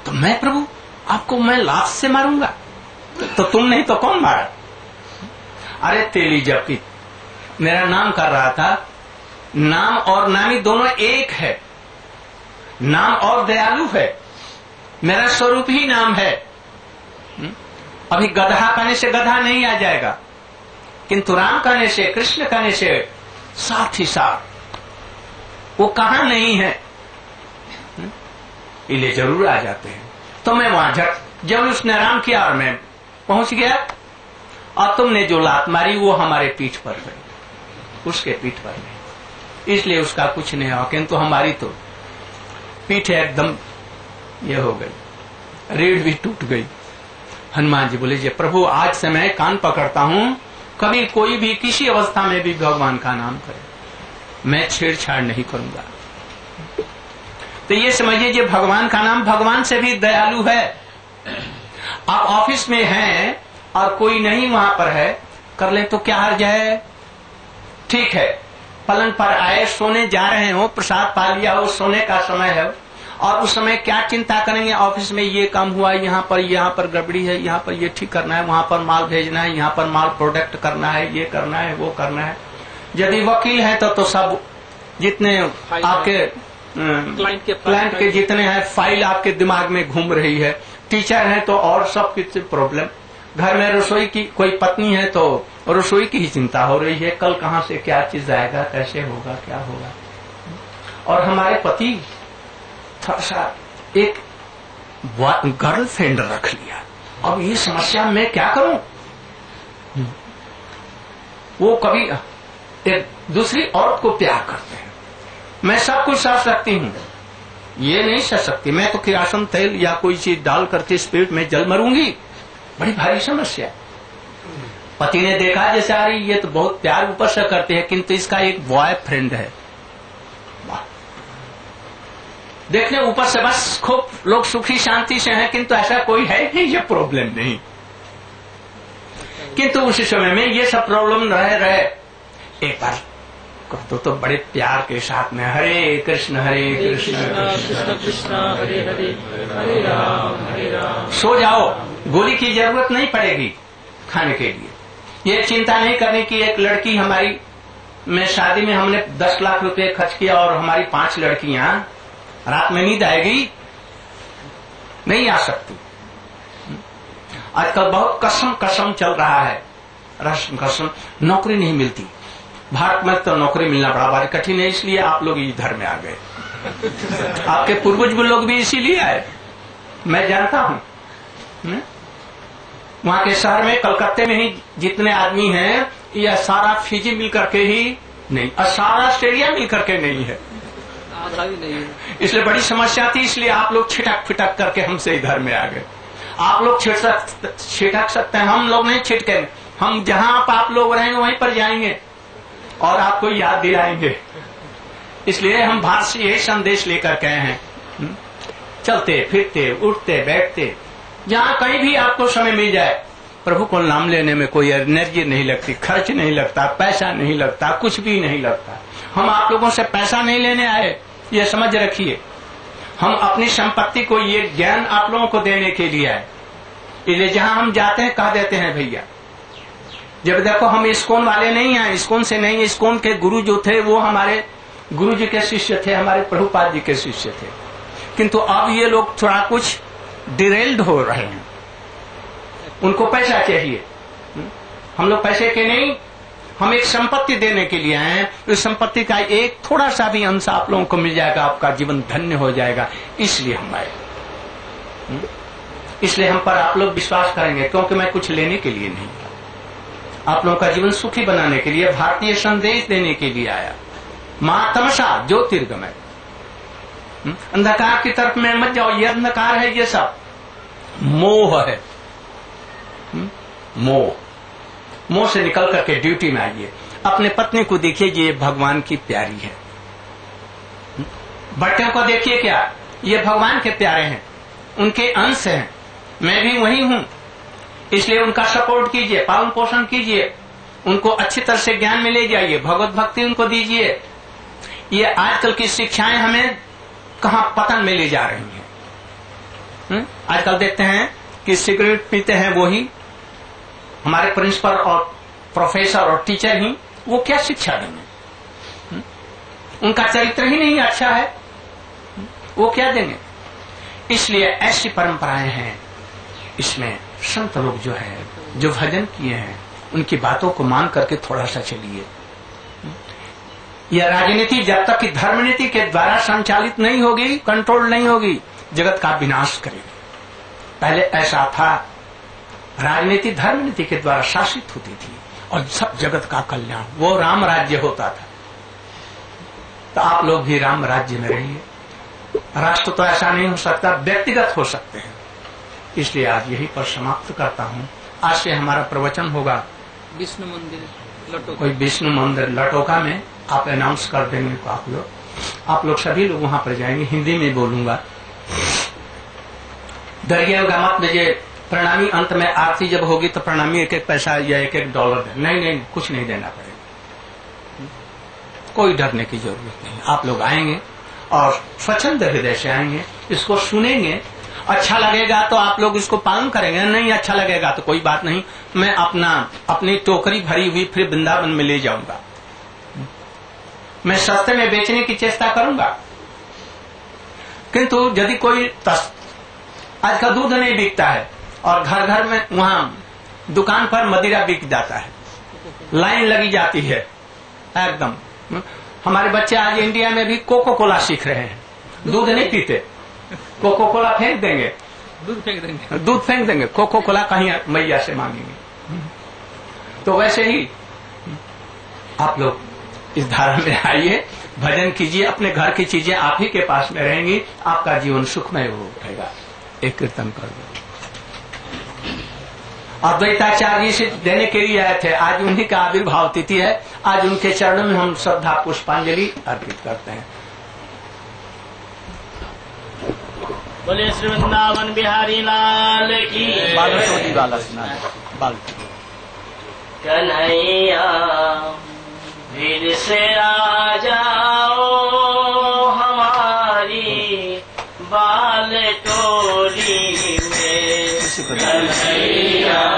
Speaker 1: तो मैं प्रभु, आपको मैं लाश से मारूँगा? तो तुम नहीं तो कौन मारा? अरे तेली जबकि मेरा नाम कर रहा था। नाम और नामी दोनों एक है। नाम और दयालु है। मेरा स्वरूप ही नाम है? अभी गधा कहने से गधा नहीं आ जाएगा। किंतु राम कहने से, कृष्ण कहने से, साथ ही साथ। वो कहा नहीं है? हम्म? इसलिए ज़रूर आ जाते हैं। तो मैं वहाँ झट, जब उसने राम किया और मैं पहुँच गया, और तुमने जो लात मारी, वो हमारे पीठ पर गई उसके पीठ पर गई इसलिए उसका कुछ नहीं हुआ, किंतु हमारी तो पीठ एकदम ये हो गई। रीढ़ भी टूट गई। हनुमान जी बोले जी प्रभु, आज से मैं कान पकड़ता हूँ। कभी कोई भी किसी अवस्था में भी भगवान का नाम करे। मैं छेड़छाड़ नहीं करूँगा। तो ये समझिए जी भगवान का नाम भगवान से भी दयालु है। आप ऑफ़िस में हैं और कोई नहीं वहाँ पर है, कर ले तो क्या हर्ज है ठीक है, पलंग पर आए, सोने जा रहे हो, प्रसाद पा लिया हो, सोने का समय है। और उस समय क्या चिंता करेंगे? ऑफ़िस में ये काम हुआ है यहाँ पर यहाँ पर गड़बड़ी है यहाँ पर ये ठीक करना है वहाँ पर माल भेजना है यहाँ पर माल प्रोडक्ट करना है ये करना है वो करना है। यदि वकील है तो तो सब जितने आपके
Speaker 2: क्लाइंट के
Speaker 1: क्लाइंट के जितने हैं फ़ाइल आपके दिमाग में घूम रही है। टीचर है तो और सब कुछ प्रॉब्लम घर में रसोई की कोई पत्नी है तो रसोई की ही चिंता हो रही है। कल कहाँ से क्या चीज़ आएगा कैसे होगा क्या होगा? और हमारे पति थोड़ा सा एक गर्लफ्रेंड रख लिया। अब ये समस्या मैं क्या करूँ? वो कभी एक दूसरी औरत को प्यार करते हैं। मैं सब कुछ सह सकती हूँ। ये नहीं सह सकती। मैं तो किरासन तेल या कोई चीज़ डाल करके स्पीड में जल मरूँगी। बड़ी भारी समस्या पति ने देखा जैसे आ रही ये तो बहुत प्यार ऊपर से करते हैं, किंतु इसका एक बॉय फ्रेंड है वाह। देखने ऊपर से बस खूब लोग सुखी शांति से हैं किंतु ऐसा कोई है ही ये प्रॉब्लम नहीं। किंतु उसी समय में ये सब प्रॉब्लम रहे रहे। एक बार कह दो तो बड़े प्यार के साथ में हरे कृष्ण हरे कृष्ण।
Speaker 2: हरे हरे
Speaker 1: सो जाओ गोली की ज़रूरत नहीं पड़ेगी खाने के लिए। ये चिंता नहीं करनी की एक लड़की हमारी में शादी में हमने दस लाख रुपए खर्च किया और हमारी पाँच लड़कियाँ रात में नींद आएगी, नहीं आ सकती। आजकल बहुत कसम कसम चल रहा है। रस्म कसम, नौकरी नहीं मिलती। भारत में तो नौकरी मिलना बड़ा भारी कठिन है, इसलिए आप लोग इधर में आ गए। आपके पूर्वज लोग भी इसीलिए आए। मैं जानता हूँ। वहाँ के शहर में, कलकत्ते में ही जितने आदमी हैं यह सारा फिजी मिल करके ही नहीं और सारा ऑस्ट्रेलिया मिल करके नहीं है। इसलिए बड़ी समस्या थी इसलिए आप लोग छिटक फिटक करके हमसे इधर में आ गए। आप लोग छिटक छिटक सकते हैं हम लोग नहीं छिटके। हम जहाँ आप, आप लोग रहेंगे वहीं पर जाएँगे और आपको याद दिलाएँगे। इसलिए हम से यही संदेश लेकर आए हैं। हम्म? चलते फिरते उठते बैठते। जहाँ कहीं भी आपको समय मिल जाए प्रभु को नाम लेने में कोई एनर्जी नहीं लगती खर्च नहीं लगता पैसा नहीं लगता कुछ भी नहीं लगता। हम आप लोगों से पैसा नहीं लेने आए। ये समझ रखिए। हम अपनी संपत्ति को ये ज्ञान आप लोगों को देने के लिए आए। इसलिए जहाँ हम जाते हैं, कह देते हैं, भैया, जब देखो हम इस्कोन वाले नहीं हैं इस्कोन से नहीं इस्कोन के गुरु जो थे, वो हमारे गुरु जी के शिष्य थे, हमारे प्रभुपाद जी के शिष्य थे। किंतु अब ये लोग थोड़ा कुछ डिरेल्ड हो रहे हैं। उनको पैसा चाहिए। हम लोग पैसे के नहीं हम एक संपत्ति देने के लिए आए हैं। इस संपत्ति का एक थोड़ा सा भी अंश आप लोगों को मिल जाएगा, आपका जीवन धन्य हो जाएगा। इसलिए हम आए। हम्म? इसलिए हम पर आप लोग विश्वास करेंगे, क्योंकि मैं कुछ लेने के लिए नहीं आप लोगों का जीवन सुखी बनाने के लिए, भारतीय संदेश देने के लिए आया। माँ तमसा ज्योतिर्गमय हम्म? अंधकार की तरफ़ में मत जाओ, ये अंधकार है, ये सब। मोह है। हम्म? मोह। मोह से निकल करके ड्यूटी में आइए। अपने पत्नी को देखिए ये भगवान की प्यारी है। बच्चों को देखिए क्या? ये भगवान के प्यारे हैं। उनके अंश हैं। मैं भी वही हूँ। इसलिए उनका सपोर्ट कीजिए, पालन पोषण कीजिए। उनको अच्छी तरह से ज्ञान में ले जाइए। भगवत भक्ति उनको दीजिए। ये आजकल की शिक्षाएँ हमें कहा पतन में ले जा रही हैं। हम्म? आजकल देखते हैं कि सिगरेट पीते हैं वो ही। हमारे प्रिंसिपल और प्रोफेसर और टीचर ही, वो क्या शिक्षा देंगे? हम्म? उनका चरित्र ही नहीं अच्छा है। हम्म? वो क्या देंगे? इसलिए ऐसी परंपराएँ हैं। इसमें संत लोग जो है, जो भजन किए हैं, उनकी बातों को मान करके थोड़ा सा चलिए यह राजनीति जब तक कि धर्म नीति के द्वारा संचालित नहीं होगी कंट्रोल नहीं होगी, जगत का विनाश करेगी। पहले ऐसा था राजनीति धर्म नीति के द्वारा शासित होती थी। और सब जगत का कल्याण। वो राम राज्य होता था। तो आप लोग भी राम राज्य में रहिए। राष्ट्र तो ऐसा नहीं हो सकता व्यक्तिगत हो सकते हैं। इसलिए आज यही पर समाप्त करता हूँ। आज से हमारा प्रवचन होगा।
Speaker 2: विष्णु मंदिर लटोका।
Speaker 1: कोई विष्णु मंदिर लटोका में आप अनाउंस कर देंगे तो आप लोग आप लोग सभी लोग वहाँ पर जाएँगे। हिंदी में बोलूँगा। दरिया मत में प्रणामी अंत में आरती जब होगी तो प्रणामी एक एक पैसा या एक एक डॉलर दे नहीं नहीं, कुछ नहीं देना पड़ेगा। कोई डरने की ज़रूरत नहीं। आप लोग आएँगे और स्वच्छंद हृदय से आएँगे, इसको सुनेंगे। अच्छा लगेगा तो आप लोग इसको पालन करेंगे। नहीं अच्छा लगेगा तो कोई बात नहीं। मैं अपना, अपनी टोकरी भरी हुई फिर वृंदावन में ले जाऊँगा। मैं सस्ते में बेचने की चेष्टा करूँगा। किंतु यदि कोई आज का दूध नहीं बिकता है। और घर घर में वहाँ दुकान पर मदिरा बिक जाता है। लाइन लगी जाती है एकदम। हमारे बच्चे आज इंडिया में भी कोको कोला सीख रहे हैं। दूध नहीं पीते। कोको कोला फेंक देंगे।
Speaker 2: दूध फेंक देंगे।
Speaker 1: दूध फेंक देंगे। कोको कोला कहीं मैया से मांगेंगे। तो वैसे ही आप लोग इस धारा में आइए भजन कीजिए अपने घर की चीज़ें आप ही के पास में रहेंगी आपका जीवन सुखमय हो उठेगा। एक कीर्तन कर। दो अद्वैताचार्य जी से देने के लिए आए थे। आज उन्हीं का आविर्भाव तिथि है। आज उनके चरणों में हम श्रद्धा पुष्पांजलि अर्पित करते हैं।
Speaker 3: बोले श्री वृंदावन बिहारी लाल की
Speaker 1: वाला सुना बाल।
Speaker 3: कन्हैया फिर से आ जाओ हमारी। बाल टोली Palestine.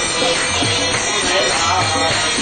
Speaker 1: Oh,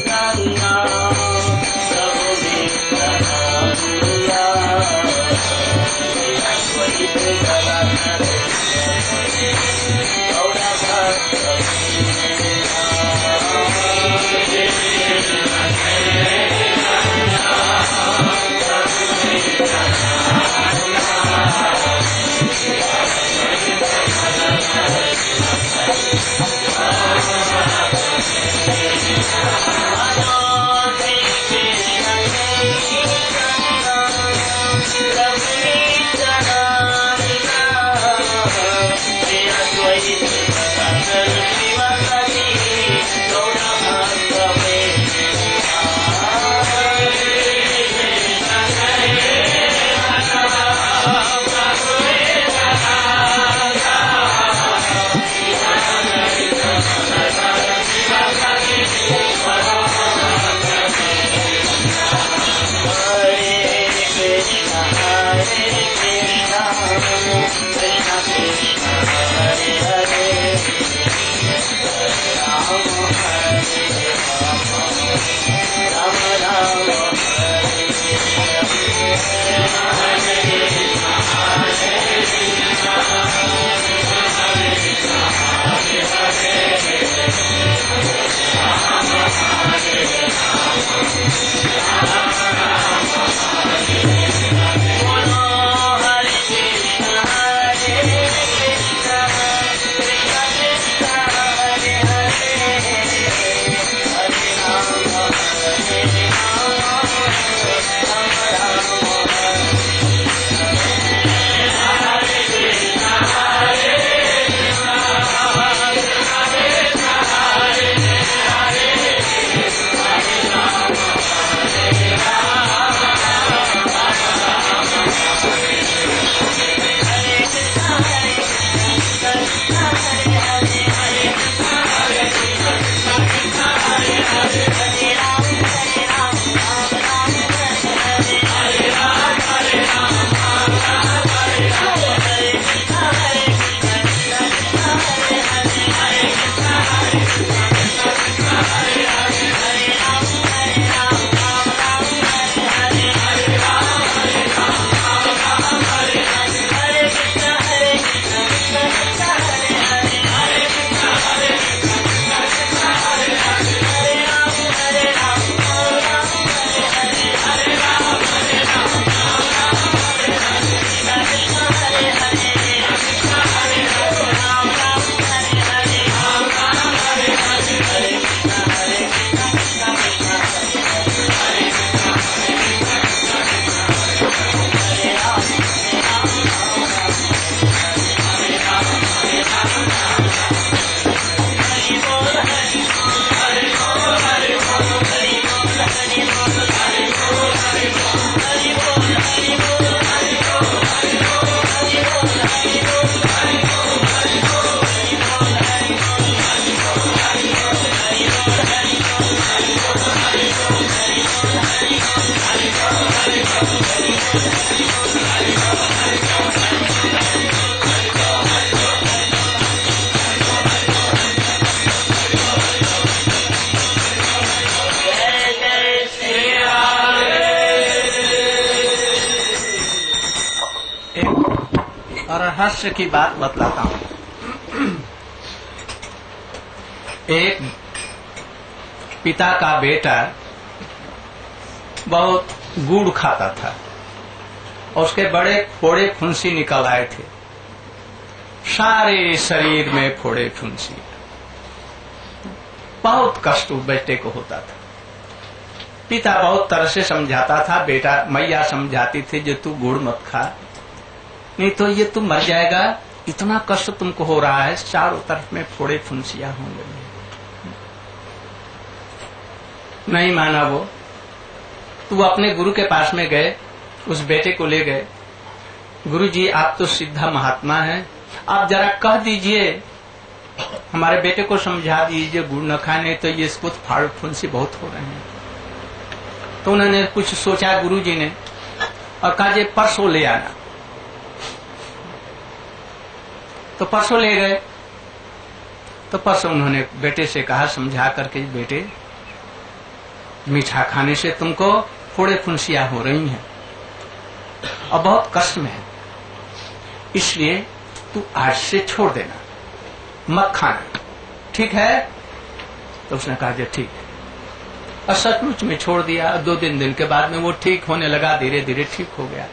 Speaker 1: रहस्य की बात बतलाता हूँ। एक पिता का बेटा बहुत गुड़ खाता था और उसके बड़े फोड़े फुंसी निकल आए थे। सारे शरीर में फोड़े फुंसी। बहुत कष्ट बेटे को होता था। पिता बहुत तरह से समझाता था, बेटा मैया समझाती थी, जो तू गुड़ मत खा नहीं तो ये तू मर जाएगा। इतना कष्ट तुमको हो रहा है, चारों तरफ़ में फोड़े फुंसियाँ होंगे। नहीं माना वो। तू अपने गुरु के पास में गए, उस बेटे को ले गए। गुरु जी आप तो सिद्धा महात्मा हैं। आप जरा कह दीजिए, हमारे बेटे को समझा दीजिए, गुड़ न खाने तो ये इसको फाड़ फुंसी बहुत हो रहे हैं। तो उन्होंने कुछ सोचा गुरु जी ने और कहा परसों ले आना। तो परसों ले गए। तो परसों उन्होंने बेटे से कहा, समझा करके बेटे, मीठा खाने से तुमको फोड़े फुंसियाँ हो रही हैं। और बहुत कष्ट में है। इसलिए तू आज से छोड़ देना। मत खाना। ठीक है? तो उसने कहा, जो, ठीक और सचमुच में छोड़ दिया। दो दिन दिन के बाद में वो ठीक होने लगा। धीरे धीरे ठीक हो गया।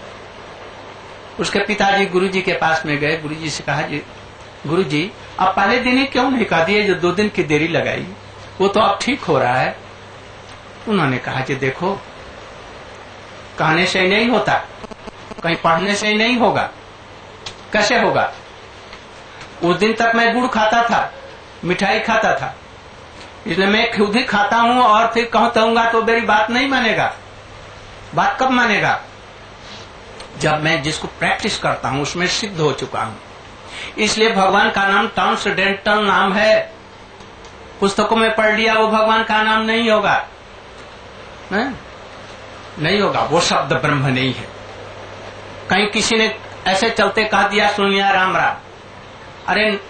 Speaker 1: उसके पिताजी गुरु जी के पास में गए। गुरु जी से कहा, जी गुरु जी आप पहले दिन ही क्यों नहीं कहा दिए? जो दो दिन की देरी लगाई। वो तो अब ठीक हो रहा है। उन्होंने कहा कि देखो, कहने से ही नहीं होता, कहीं पढ़ने से ही नहीं होगा। कैसे होगा? उस दिन तक मैं गुड़ खाता था, मिठाई खाता था। इसलिए मैं खुद ही खाता हूँ और फिर कहूँ कहूँगा तो मेरी बात नहीं मानेगा। बात कब मानेगा? जब मैं जिसको प्रैक्टिस करता हूँ, उसमें सिद्ध हो चुका हूँ। इसलिए भगवान का नाम ट्रांसडेंटल नाम है। पुस्तकों में पढ़ लिया, वो भगवान का नाम नहीं होगा। है? नहीं होगा, वो शब्द ब्रह्म नहीं है। कहीं किसी ने ऐसे चलते कह दिया, सुन लिया राम राम। अरे,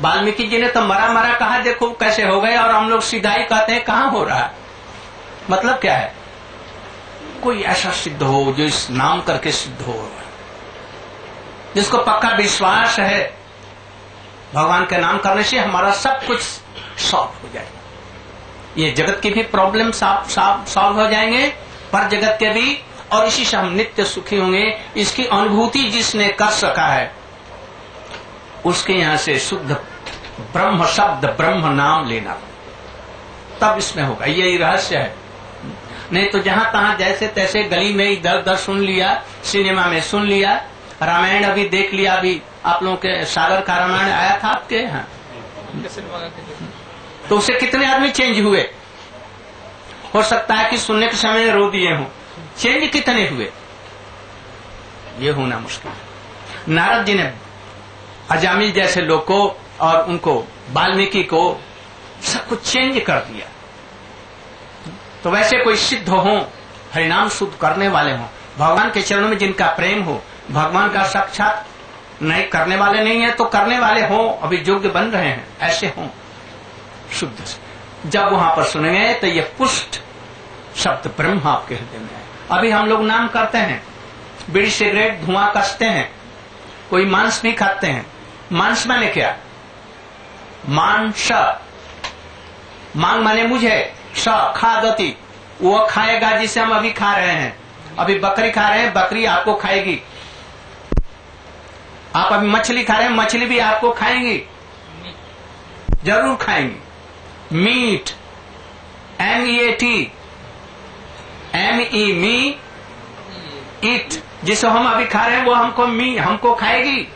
Speaker 1: वाल्मीकि जी ने तो मरा मरा कहा, देखो कैसे हो गए और हम लोग सीधा ही कहते हैं, कहाँ हो रहा? है मतलब क्या है? कोई ऐसा सिद्ध हो, जो इस नाम करके सिद्ध हो। जिसको पक्का विश्वास है, भगवान के नाम करने से हमारा सब कुछ सॉल्व हो जाएगा। ये जगत की भी प्रॉब्लम सॉल्व हो जाएँगे, पर जगत के भी, और इसी से हम नित्य सुखी होंगे। इसकी अनुभूति जिसने कर सका है, उसके यहाँ से शुद्ध ब्रह्म शब्द ब्रह्म नाम लेना। तब इसमें होगा। यही रहस्य है। नहीं तो जहाँ तहां जैसे तैसे गली में इधर उधर सुन लिया, सिनेमा में सुन लिया रामायण अभी देख लिया अभी आप लोगों के सागर का रामायण आया था आपके यहाँ। तो उससे कितने आदमी चेंज हुए? हो सकता है कि सुनने के समय रो दिए हों। चेंज कितने हुए? ये होना मुश्किल। है नारद जी ने अजामिल जैसे लोग को और उनको वाल्मीकि को सब कुछ चेंज कर दिया। तो वैसे कोई सिद्ध हो हरिनाम शुद्ध करने वाले हों भगवान के चरणों में जिनका प्रेम हो भगवान का साक्षात नहीं, करने वाले नहीं है तो करने वाले हों, अभी योग्य बन रहे हैं, ऐसे हों। शुद्ध से। जब वहाँ पर सुनेंगे तो ये पुष्ट शब्द ब्रह्म आपके हृदय में है। अभी हम लोग नाम करते हैं, बीड़ी सिगरेट धुआँ कसते हैं, कोई मांस नहीं खाते हैं। मांस माने क्या? मांस। मांग माने मुझे, स खादती वो खाएगा जिसे हम अभी खा रहे हैं। अभी बकरी खा रहे हैं, बकरी आपको खाएगी। आप अभी मछली खा रहे हैं, मछली भी आपको खाएँगी। ज़रूर खाएँगी। Meat. M E A T M E me eat जिसे हम अभी खा रहे हैं, वो हमको मी, हमको खाएगी।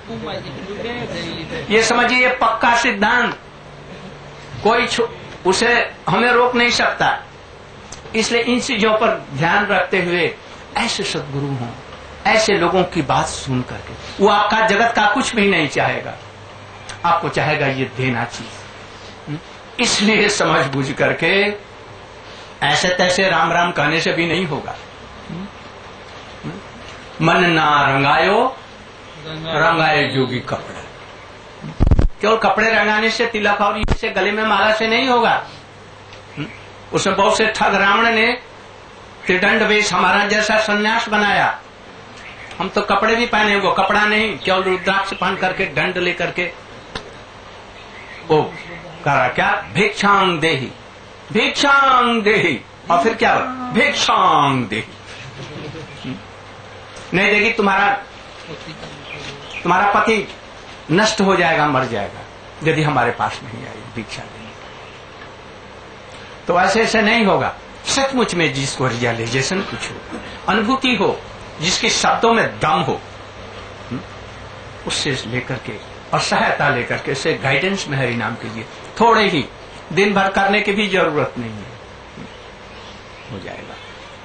Speaker 1: ये समझिए, ये पक्का सिद्धांत। कोई उसे हमें रोक नहीं सकता। इसलिए इन चीज़ों पर ध्यान रखते हुए ऐसे सदगुरु हों। ऐसे लोगों की बात सुन करके, वो आपका जगत का कुछ भी नहीं चाहेगा। आपको चाहेगा ये देना चाहिए इसलिए समझ बूझ करके, ऐसे तैसे राम राम कहने से भी नहीं होगा। मन ना रंगायो, रंगाए जोगी कपड़े। केवल कपड़े रंगाने से तिलक और इससे गले में माला से नहीं होगा। हम्म? उसमें बहुत से ठग रावण ने त्रिदंड वेश हमारा जैसा संन्यास बनाया। हम तो कपड़े भी पहने वो कपड़ा नहीं, केवल रुद्राक्ष पहन करके, दंड लेकर के। वो करा क्या? भिक्षांग देही। भिक्षांग देही। और फिर क्या भिक्षांग देही? नहीं देगी, तुम्हारा तुम्हारा पति नष्ट हो जाएगा, मर जाएगा, यदि हमारे पास नहीं आई भिक्षा देंगे तो ऐसे ऐसे नहीं होगा। सचमुच में जिसको रियलाइजेशन कुछ हो, अनुभूति हो जिसके शब्दों में दम हो हम्म, उससे लेकर के और सहायता लेकर के उसे गाइडेंस में हरिनाम के लिए थोड़े ही दिन भर करने की भी ज़रूरत नहीं है हम्म, हो जाएगा।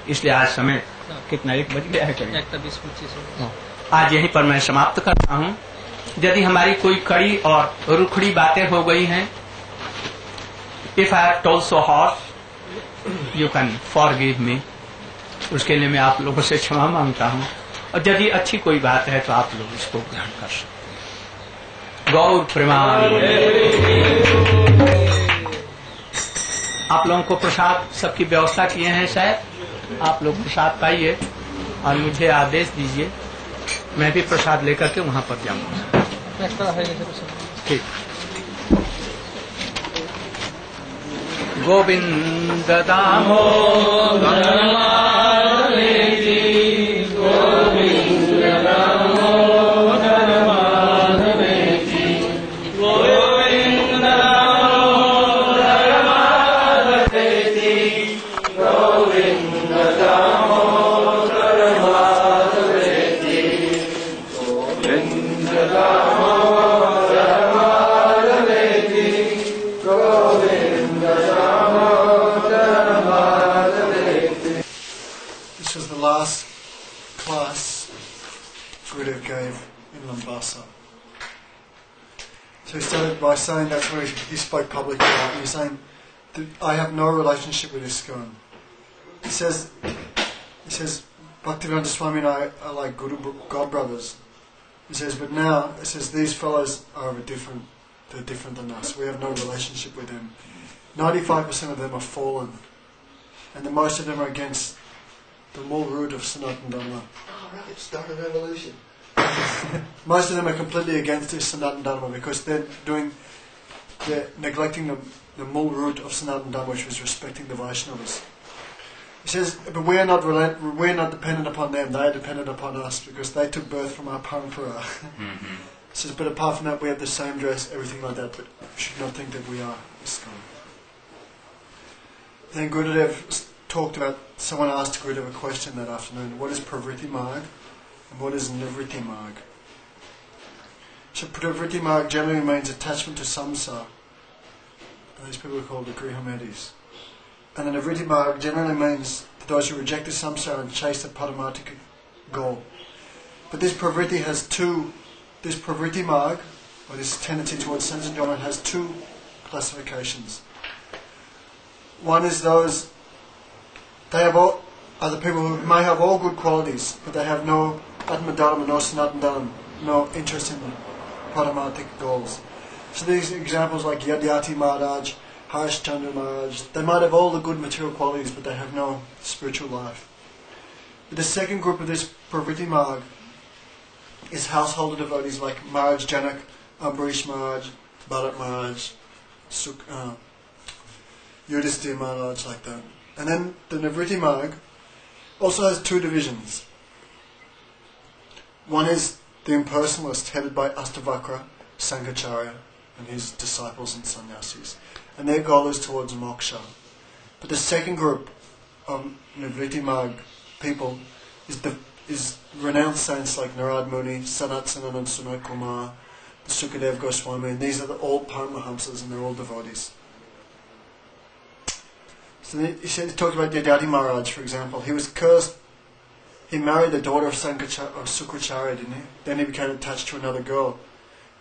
Speaker 1: इसलिए आज समय कितना एक बज गया है
Speaker 2: हाँ।
Speaker 1: आज यहीं पर मैं समाप्त करता हूँ। यदि हमारी कोई कड़ी और रुखड़ी बातें हो गई हैं if I have told so harsh you can forgive me उसके लिए मैं आप लोगों से क्षमा माँगता हूँ। और यदि अच्छी कोई बात है तो आप लोग इसको ग्रहण कर सकते गौर प्रमाण। आप लोगों को प्रसाद सबकी व्यवस्था किए हैं शायद आप लोग प्रसाद पाइए और मुझे आदेश दीजिए। मैं भी प्रसाद लेकर के वहाँ पर जाऊँगा। ठीक।
Speaker 4: गोविन्ददा saying that's where he, spoke publicly about. He's saying I have no relationship with ISKCON. He says, he says, Bhaktivedanta Swami and I are like Guru God brothers. He says, but now, he says these fellows are a different they're different than us. We have no relationship with them. 95% of them are fallen. And the most of them are against the more root of Sanatan Dharma.
Speaker 5: Oh, right, start a revolution.
Speaker 4: Most of them are completely against this Sanatan Dharma because they're doing, they're neglecting the, the mul root of Sanatan Dharma, which was respecting the Vaishnavas. He says, but we're not we're not dependent upon them; they are dependent upon us because they took birth from our parampara.
Speaker 6: Mm-hmm.
Speaker 4: He says, but apart from that, we have the same dress, everything like that. But you should not think that we are ISKCON. Then Gurudev talked about. Someone asked Gurudev a question that afternoon: What is Pravriti Marg and what is Nivritti Marg? Pravriti Marg generally means attachment to samsara. And these people are called the Grihamedhis. And the Nivritti Marg generally means those who reject the samsara and chase the paramarthika goal. But this Pravriti has two, this Pravriti Marg, or this tendency towards sense enjoyment, has two classifications. One is those, they have all, are the people who may have all good qualities, but they have no Atma Dharma, no Sanatan Dharma, no interest in paramarthik goals. So these examples like Yayati Maharaj, Harish Chandra Maharaj, they might have all the good material qualities, but they have no spiritual life. But the second group of this Pravriti Marg is householder devotees like Maharaj Janak, Ambarish Maharaj, Bharat Maharaj, Suk, uh, Yudhisthira Maharaj, like that. And then the Nivritti Marg also has two divisions. One is the impersonalist headed by Astavakra, Sankacharya, and his disciples and sannyasis. And their goal is towards moksha. But the second group um, of Nivritti Marg people is, the, is renowned saints like Narad Muni, Sanat Sananand Sunat Kumar, the Sukadev Goswami, and these are the, all Paramahamsas and they're all devotees. So he, said- he talked about Yayati Maharaj, for example. He was cursed. He married the daughter of, Sankacharya, of Sukracharya, didn't he? Then he became attached to another girl.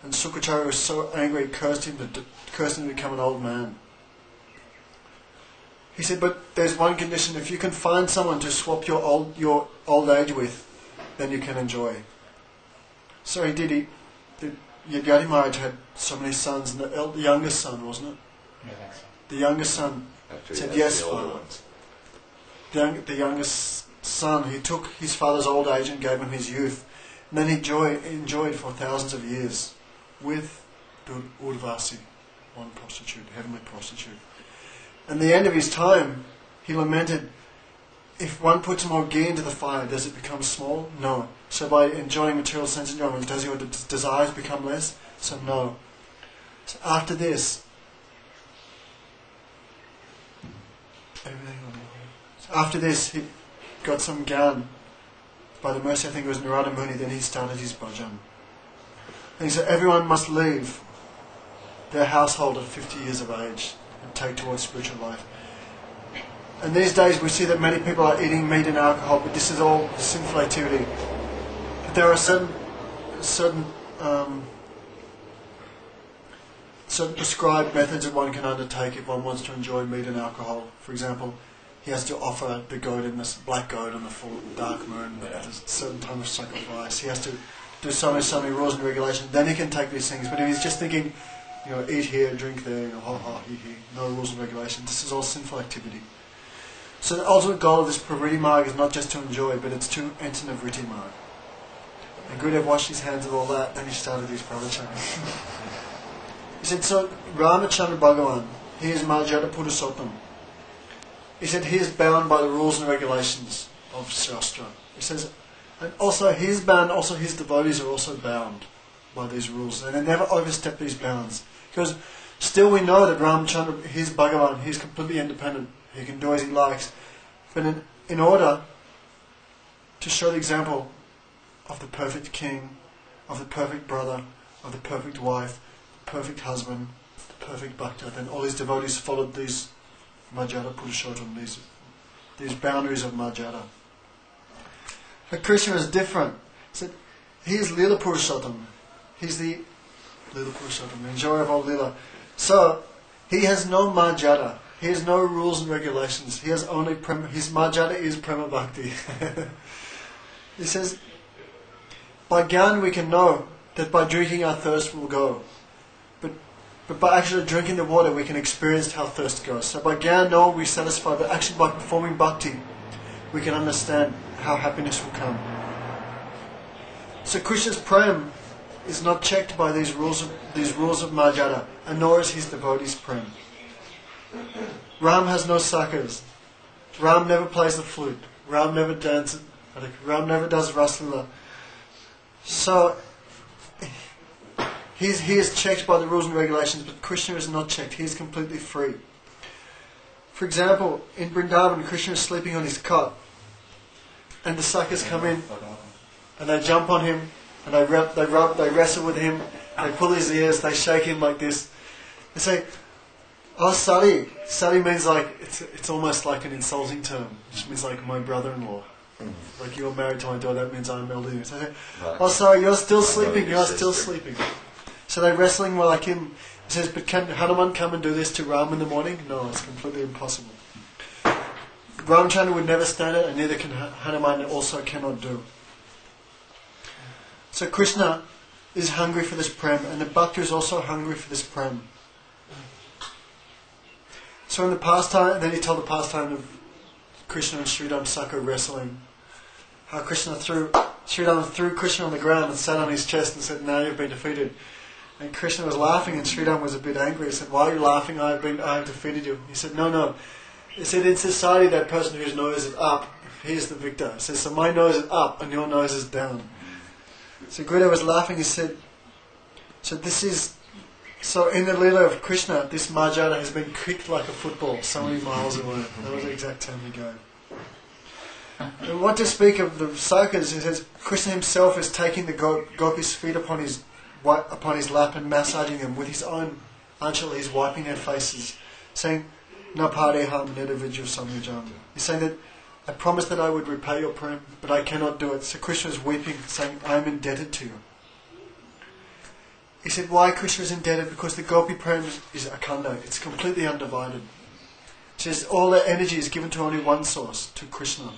Speaker 4: And Sukracharya was so angry, he cursed him to, cursed him to become an old man. He said, but there's one condition. If you can find someone to swap your old, your old age with, then you can enjoy. So he did. He, the Yayati Maharaj had so many sons, and the, el- the youngest son, wasn't it? The youngest son Said yes,
Speaker 5: the
Speaker 4: the, young, the youngest son, he took his father's old age and gave him his youth. And then he enjoy, enjoyed for thousands of years with Urvasi, one prostitute, heavenly prostitute. And the end of his time, he lamented, if one puts more ghee into the fire, does it become small? No. So by enjoying material sense enjoyment, does your de- desires become less? So no. So after this, after this, he got some gyan. By the mercy, I think it was Narada Muni, then he started his bhajan. And he said, everyone must leave their household at 50 years of age and take towards spiritual life. And these days we see that many people are eating meat and alcohol, but this is all sinful activity. But there are certain, certain, um, certain prescribed methods that one can undertake if one wants to enjoy meat and alcohol. For example, he has to offer the goat in this black goat on the full dark moon at a certain time of sacrifice. He has to do so many, so many rules and regulations. Then he can take these things. But if he's just thinking, you know, eat here, drink there, you know, ha ha, he he, no rules and regulations, this is all sinful activity. So the ultimate goal of this Pravriti Marg is not just to enjoy, but it's to enter Nivritti Marg. And Gurudev washed his hands of all that, then he started his pravachana. he said, so Ramachandra Bhagavan, he is Marjada Purushottam. He said he is bound by the rules and regulations of Shastra. He says, and also he is bound, also his devotees are also bound by these rules. And they never overstep these bounds. Because still we know that Ramchandra, he's Bhagavan, he's completely independent. He can do as he likes. But in, in order to show the example of the perfect king, of the perfect brother, of the perfect wife, the perfect husband, the perfect bhakta, then all his devotees followed these Majada Purushottam, these, these boundaries of Majada. But Krishna is different. Said, he is Lila Purushottam. He's the Lila Purushottam, the enjoyer of all Lila. So, he has no Majada. He has no rules and regulations. He has only his Majada is Prema Bhakti. he says, by Gyan we can know that by drinking our thirst will go. But by actually drinking the water, we can experience how thirst goes. So by Gyan, no, we satisfy, but actually by performing bhakti, we can understand how happiness will come. So Krishna's prem is not checked by these rules of these rules of Marjada, and nor is his devotees' prem. Ram has no sakas. Ram never plays the flute. Ram never dances. Ram never does raslila. So he's, he is checked by the rules and regulations, but Krishna is not checked. He is completely free. For example, in Vrindavan, Krishna is sleeping on his cot, and the sakas come in and they jump on him and they rub, they rub, they wrestle with him, they pull his ears, they shake him like this. They say, "Oh, Sari." Sari means like it's it's almost like an insulting term, which means like my brother-in-law. Like you're married to my daughter, that means I'm elder than you. So say, "Oh, sorry, you're still sleeping. You're still sleeping." So they're wrestling like him. He says, "But can Hanuman come and do this to Ram in the morning?" No, it's completely impossible. Ramchandra would never stand it, and neither can Ha- Hanuman. Also, cannot do. So Krishna is hungry for this prem, and the bhakta is also hungry for this prem. So in the pastime, then he told the pastime of Krishna and Sridham Saka wrestling. How Krishna threw Sridham threw Krishna on the ground and sat on his chest and said, "Now you've been defeated." And Krishna was laughing, and Sridham was a bit angry. He said, "Why are you laughing? I have been, I have defeated you." He said, "No, no." He said, "In society, that person whose nose is up, he is the victor." He says, "So my nose is up, and your nose is down." So Gurudev was laughing. He said, "So this is." So in the Leela of Krishna, this Marjada has been kicked like a football so many miles away. That was the exact term he gave. And what to speak of the Sakas, he says Krishna himself is taking the go- gopis' feet upon his upon his lap and massaging them with his own anchal. He's wiping their faces, saying, "Napadeham nedaviju samyajam." He's saying that I promised that I would repay your prem, but I cannot do it. So Krishna is weeping, saying, "I am indebted to you." He said, why Krishna is indebted? Because the Gopi Prem is, Akhanda. It's completely undivided. He says all their energy is given to only one source, to Krishna.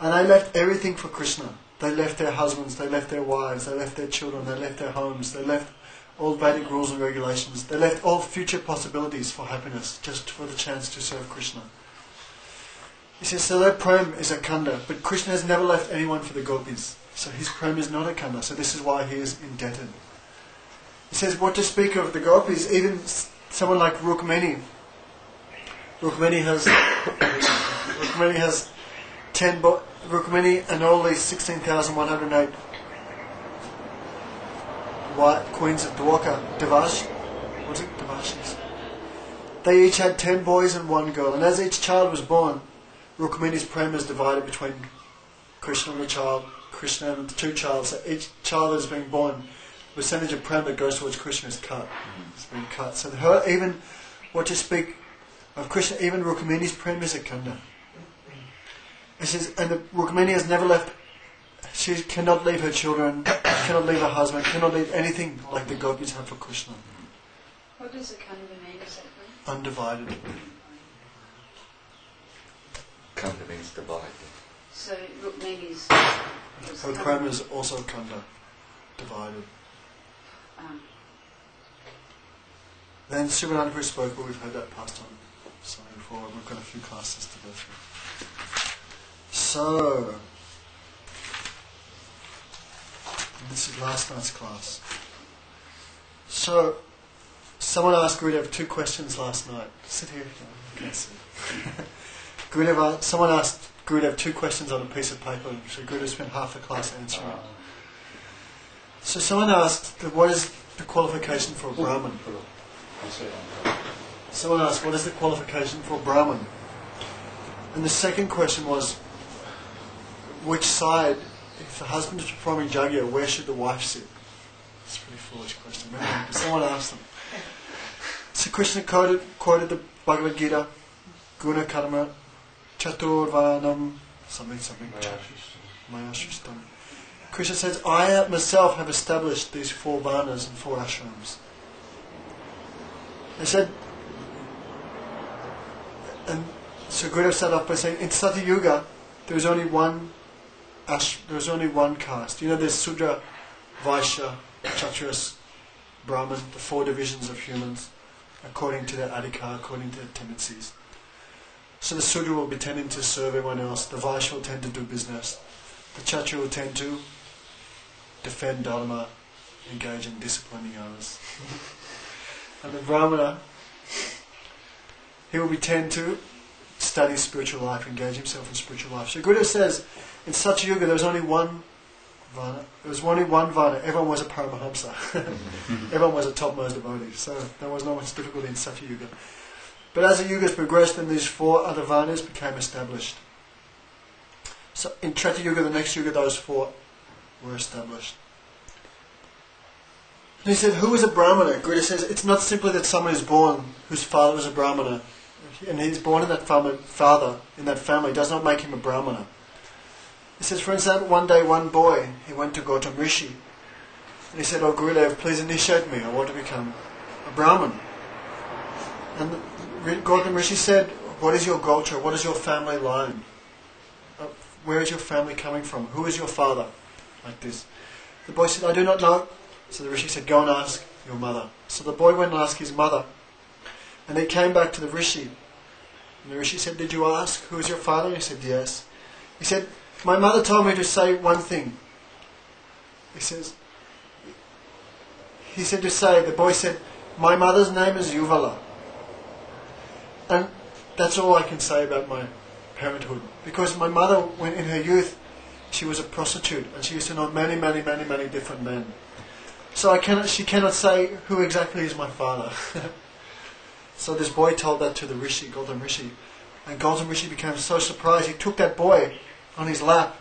Speaker 4: And I left everything for Krishna. They left their husbands, they left their wives, they left their children, they left their homes, they left all Vedic rules and regulations. They left all future possibilities for happiness just for the chance to serve Krishna. He says, so their prem is Akhanda, but Krishna has never left anyone for the gopis. So his prem is not Akhanda, so this is why he is indebted. He says, what to speak of the gopis, even someone like Rukmini. Rukmini has, Rukmini has 10, bo- Rukmani and all these 16,108 white queens of Dwarka, Devash, was it Devashis? They each had 10 boys and one girl, and as each child was born, Rukmini's prem is divided between Krishna and the child, Krishna and the two child. So each child that is being born, the percentage of prem that goes towards Krishna is cut. Mm-hmm. It's been cut. So her, even what to speak of Krishna, even Rukmini's prem is a kanda. It says, and the, Rukmani has never left. She cannot leave her children, cannot leave her husband, cannot leave anything like the gopis have for Krishna.
Speaker 6: What does it kind of mean exactly?
Speaker 4: Undivided.
Speaker 7: Kanda means divided.
Speaker 6: So Rukmini's was
Speaker 4: Her
Speaker 6: kind
Speaker 4: prem
Speaker 6: of-
Speaker 4: is also kanda, divided.
Speaker 6: um,
Speaker 4: Then Shivananda spoke, but we've heard that past on something before. We've got a few classes to go through. So, this is last night's class. So, someone asked Gurudev two questions last night. Sit here. No, sit. Gurudev, asked- someone asked Gurudev two questions on a piece of paper, so Gurudev spent half the class answering it. So someone asked, uh, what is the qualification for a Brahmin? Someone asked, what is the qualification for a Brahmin? And the second question was, which side, if the husband is performing jagya, where should the wife sit? It's a pretty foolish question. but Someone asked them. So Krishna quoted, quoted the Bhagavad Gita, Guna Karma, Chaturvanam, something, something, Mayashristam. Krishna says, I myself have established these four varnas and four ashrams. He said, and so Gurudev started off by saying, in Satya Yuga, there was only one ash, there was only one caste. You know, there's Sudra, Vaishya, Kshatriyas, Brahman, the four divisions of humans, according to their adhikar, according to their tendencies. So the Sudra will be tending to serve everyone else, the Vaishya will tend to do business, the Kshatriya will tend to defend Dharma, engage in disciplining others. and the Brahmana, he will be tend to study spiritual life, engage himself in spiritual life. So Guru says, in such yuga there was only one Varna. There was only one Varna. Everyone was a Paramahamsa. Everyone was a topmost devotee. So there was not much difficulty in such a yuga. But as the yugas progressed, then these four other Varnas became established. So in Treta Yuga, the next yuga, those four were established. He said, who is a Brahmana? Guru says, it's not simply that someone is born whose father is a Brahmana, and he's born in that family, father, in that family, does not make him a Brahmana. He says, for instance, one day one boy, he went to Gautam Rishi, and he said, oh Gurudev, please initiate me, I want to become a Brahmin. And Gautam Rishi said, what is your Gotra? What is your family line? Uh, Where is your family coming from? Who is your father? Like this. The boy said, I do not know. So the Rishi said, Go and ask your mother. So the boy went and asked his mother. And he came back to the Rishi. And the Rishi said, Did you ask who is your father? He said, Yes. He said, My mother told me to say one thing. He says, He said to say, the boy said, My mother's name is Yuvala. And that's all I can say about my parenthood. Because my mother, when in her youth, she was a prostitute and she used to know many, many, many, many different men. So I cannot, she cannot say who exactly is my father. so this boy told that to the Rishi, Gautam Rishi. And Gautam Rishi became so surprised. He took that boy on his lap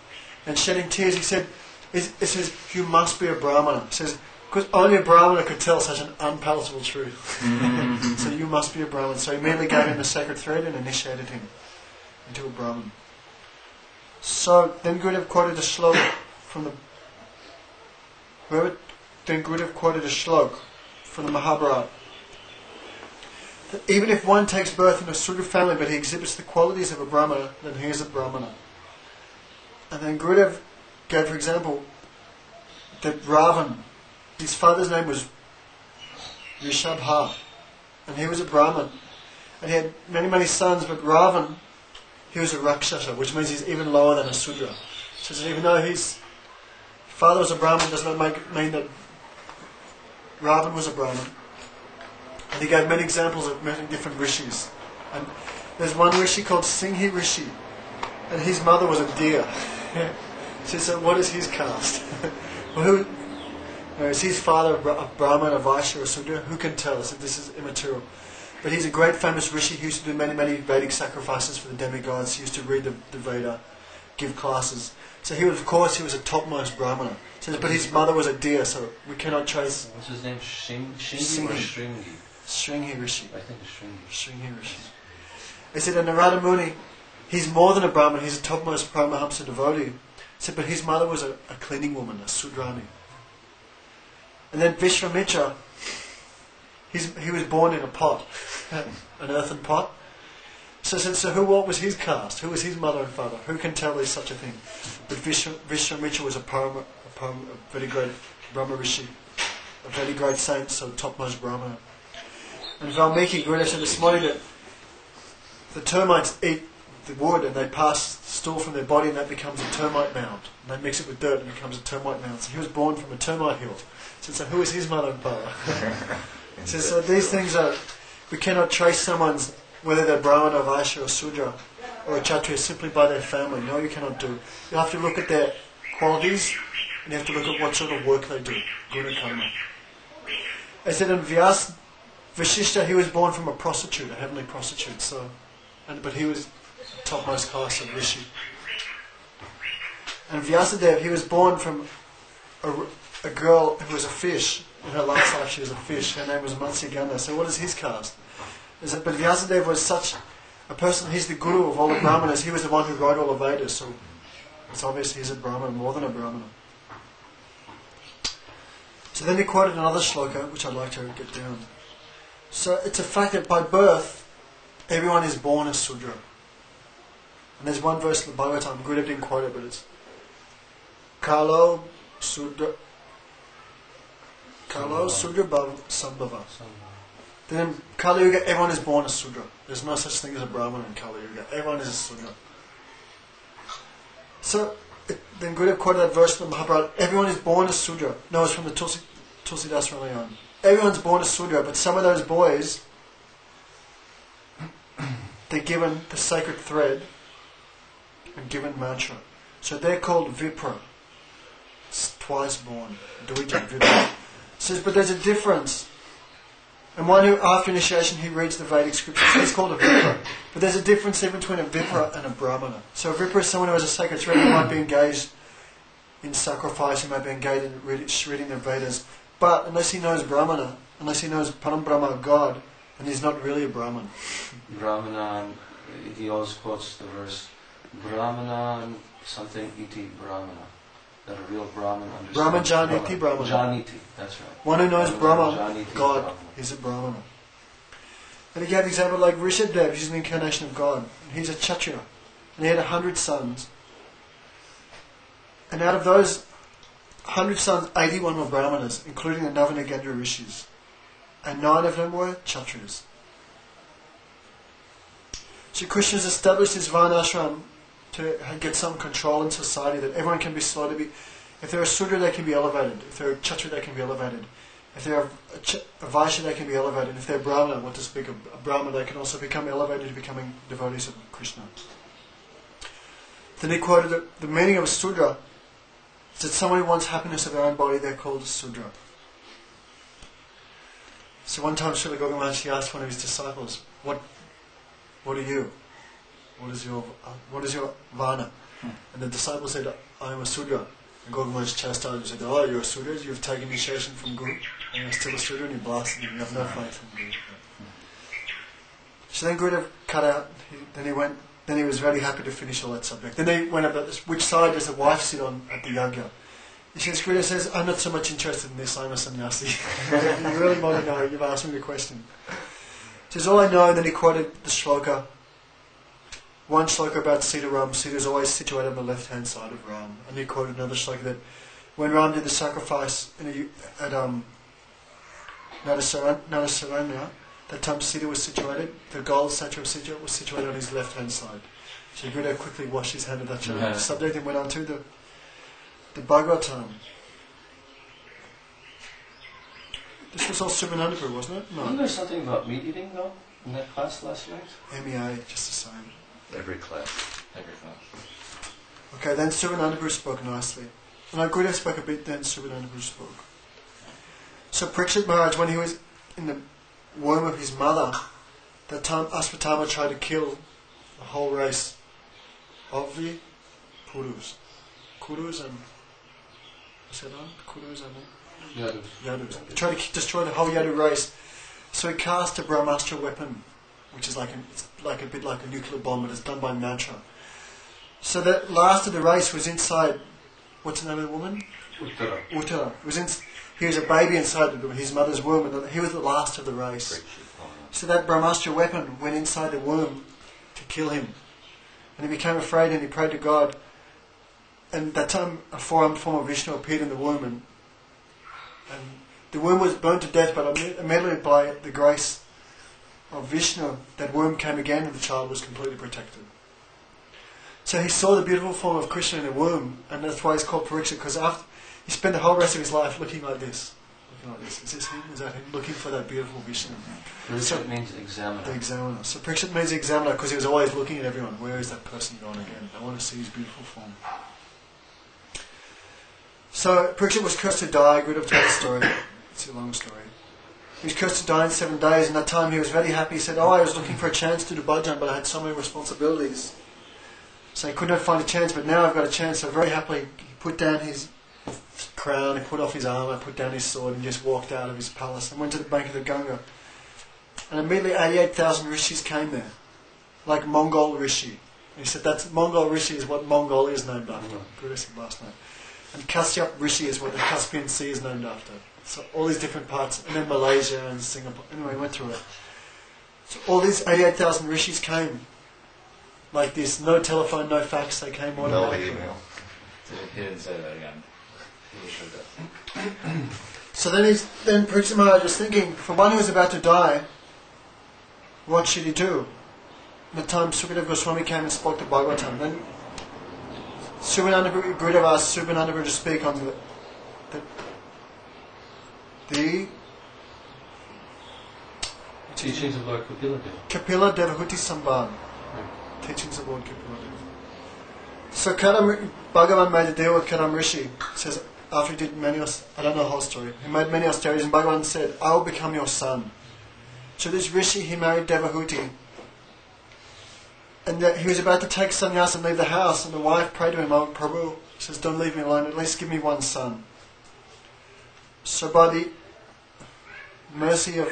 Speaker 4: and shedding tears, he said, he says, you must be a Brahmana. Says, because only a Brahmana could tell such an unpalatable truth. Mm-hmm. so you must be a Brahmin. So he immediately gave him the sacred thread and initiated him into a Brahmin. So then Gurudev quoted a slok from the then Gurudev quoted a slok from the Mahabharata. That even if one takes birth in a Sudra family but he exhibits the qualities of a Brahmana, then he is a Brahmana. And then Gurudev gave, for example, that Ravan, his father's name was Rishabha, and he was a Brahmin. And he had many, many sons, but Ravan, he was a Rakshasa, which means he's even lower than a Sudra. So even though his father was a Brahmin, does not make, mean that Ravan was a Brahmin. And he gave many examples of many different rishis. And there's one rishi called Singhi Rishi, and his mother was a deer. so, so what is his caste? well, who, uh, is his father a Bra- a Brahmin, a Vaishya, or a Sudra? Who can tell us? If this is immaterial. But he's a great famous rishi. who used to do many, many Vedic sacrifices for the demigods. He used to read the, the Veda, give classes. So he was, of course, he was a topmost Brahmana. So, but his mother was a deer, so we cannot trace
Speaker 8: What's his name? Shing, Shingi or
Speaker 4: Singhi.
Speaker 8: Stringy?
Speaker 4: Sringhi Rishi.
Speaker 8: I think it's Stringy.
Speaker 4: Sringhi Rishi. He said, and Narada Muni, he's more than a Brahmin, he's a topmost Paramahamsa devotee. Said, but his mother was a, a cleaning woman, a Sudrani. And then Vishwamitra, he's, he was born in a pot, an earthen pot. So, so, so who, what was his caste? Who was his mother and father? Who can tell there's such a thing? But Vishwa, Vishwamitra was a, parama, a, parama, a very great Brahma Rishi, a very great saint, so topmost Brahmana. And Valmiki said this morning that the termites eat the wood and they pass stool from their body and that becomes a termite mound. And they mix it with dirt and it becomes a termite mound. So he was born from a termite hill. So, so who is his mother and father? so, so these things are, we cannot trace someone's, whether they're Brahmana, Vaishya or Sudra or a Kshatriya simply by their family. No, you cannot do. You have to look at their qualities and you have to look at what sort of work they do. Guna karma. I said in Vyas, Vashishta, he was born from a prostitute, a heavenly prostitute. So, and, but he was topmost class of Rishi. And Vyasadev, he was born from a, a girl who was a fish. In her last life, she was a fish. Her name was Matsyagandha. So, what is his caste? Is that, but Vyasadev was such a person, he's the guru of all the Brahmanas. He was the one who wrote all the Vedas. So, it's obvious he's a Brahmana, more than a Brahmana. So, then he quoted another shloka, which I'd like to get down. So, it's a fact that by birth, everyone is born a Sudra. And there's one verse in the Bhagavatam, Gurudev didn't quote it, but it's Kalo Sudra Kalo, Sudra, Bhav, Sambhava. Then in Kali Yuga, everyone is born a Sudra. There's no such thing as a Brahman in Kali Yuga. Everyone is a Sudra. So, it, then Gurudev quoted that verse from the Mahabharata. Everyone is born a Sudra. No, it's from the Tulsi, Tulsidas Ramayan. Everyone's born a Sudra, but some of those boys, they're given the sacred thread given mantra. So they're called Vipra. Twice born. Dvija Vipra. Says, but there's a difference. And one who, after initiation, he reads the Vedic scriptures. He's called a Vipra. But there's a difference even between a Vipra and a Brahmana. So a Vipra is someone who has a sacred thread who might be engaged in sacrifice, he might be engaged in reading, the Vedas. But unless he knows Brahmana, unless he knows Param Brahma, God, and he's not really a Brahman.
Speaker 8: Brahmanan, he always quotes the verse, Brahmanan something iti Brahmana. That a real Brahman understands.
Speaker 4: Brahman janiti Brahmana.
Speaker 8: Janiti, that's right.
Speaker 4: One who knows
Speaker 8: Brahman
Speaker 4: Brahman, God,
Speaker 8: Brahmana.
Speaker 4: is a Brahmana. And he gave the example like Rishabdev, he's an incarnation of God. And he's a Kshatriya. And he had a hundred sons. And out of those hundred sons, 81 were Brahmanas, including the Navayogendra rishis. And nine of them were Kshatriyas. So Krishna's established his Varnashram to get some control in society that everyone can be slow to be. If they're a Sudra, they can be elevated. If they're a Kshatriya, they can be elevated. If they're a, a, Vaishya, they can be elevated. If they're Brahmana, what to speak of a Brahmana, they can also become elevated to becoming devotees of Krishna. Then he quoted the, the meaning of a Sudra is that someone who wants happiness of their own body, they're called a Sudra. So one time Srila he asked one of his disciples, what, what are you? What is your, uh, what is your Varna? And the disciple said, I am a Sudra. And Govind Maharaj chastised and said, oh, you're a Sudra? You've taken initiation from Guru? And you're still a Sudra? And he blasted him. You have no faith in Guru. So then Gurudev cut out. He, then he went. Then he was very happy to finish all that subject. Then they went about this, which side does the wife sit on at the yagya? He says, Gurudev says, I'm not so much interested in this. I'm a sannyasi. you really want to know? You've asked me the question. He says, all I know. And then he quoted the shloka. One shloka about Sita Ram. Sita is always situated on the left hand side of Ram. And he quoted another shloka that when Ram did the sacrifice in a, at um, Nadasaranya, that time Sita was situated, the gold statue of Sita was situated on his left hand side. So Gurudev quickly washed his hand of that
Speaker 8: Yeah.
Speaker 4: subject and went on to the, the Bhagavatam. This was all Sumanandapur, wasn't it? No.
Speaker 8: Wasn't there something about meat eating though in that class last night?
Speaker 4: MEA, just the same.
Speaker 7: Every class.
Speaker 8: Every class.
Speaker 4: Okay, then Suvanandapur spoke nicely. And our Gurudev spoke a bit, then Suvanandapur spoke. So Parikshit Maharaj, when he was in the womb of his mother, that time Asvatama tried to kill the whole race of the Kurus. Kurus and what's that on? Kurus and
Speaker 8: Yeah,
Speaker 4: Yadus. He tried to k- destroy the whole Yadu race. So he cast a Brahmastra weapon, which is like a, it's like a bit like a nuclear bomb, but it's done by mantra. So the last of the race was inside. What's the name of the woman?
Speaker 8: Uttara.
Speaker 4: Uttara. Was in, he was a baby inside his mother's womb, and he was the last of the race.
Speaker 7: Oh,
Speaker 4: So that Brahmastra weapon went inside the womb to kill him. And he became afraid and he prayed to God. And that time a four-armed form of Vishnu appeared in the womb and, and the womb was burnt to death, but immediately by the grace of Vishnu, that womb came again and the child was completely protected. So he saw the beautiful form of Krishna in the womb, and that's why he's called Parikshit, because after he spent the whole rest of his life looking like this. Looking like this. Is this him? Is that him? Looking for that beautiful Vishnu.
Speaker 8: Richard means examiner.
Speaker 4: The examiner. So Parikshit means examiner because he was always looking at everyone. Where is that person gone again? I want to see his beautiful form. So Parikshit was cursed to die. Good have told the story. It's a long story. He was cursed to die in seven days. And that time he was very happy. He said, "Oh, I was looking for a chance to do bhajan, but I had so many responsibilities, so he could not find a chance. But now I've got a chance." So very happily, he put down his crown, he put off his armor, put down his sword, and just walked out of his palace and went to the bank of the Ganga. And immediately 88,000 rishis came there, like Mongol rishi. And he said, that's Mongol rishi is what Mongol is named after. Mm. Guru said last night. And Kasyap rishi is what the Caspian Sea is named after. So all these different parts, and then Malaysia and Singapore. Anyway, we went through it. So all these 88,000 rishis came like this. No telephone, no fax. They came
Speaker 7: No
Speaker 4: automatically.
Speaker 7: email.
Speaker 9: He didn't say that again. He that.
Speaker 4: So then he's then Parikshit Maharaj is thinking, for one who is about to die, what should he do? The time Sukadeva Goswami came and spoke to Bhagavatam, then Subhananda Gurudev asked Subhananda to speak on the, the
Speaker 8: Teachings of Lord Kapila Deva.
Speaker 4: Kapila Devahuti Samband. Hmm. Teachings of Lord Kapila Deva. So Kadam, Bhagavan made a deal with Kadam Rishi. Says after he did many, I don't know the whole story. He made many austerities, and Bhagavan said, "I will become your son." So this Rishi, he married Devahuti, and that he was about to take sannyas and leave the house, and the wife prayed to him, "Oh Prabhu," says, "Don't leave me alone. At least give me one son." So by the mercy of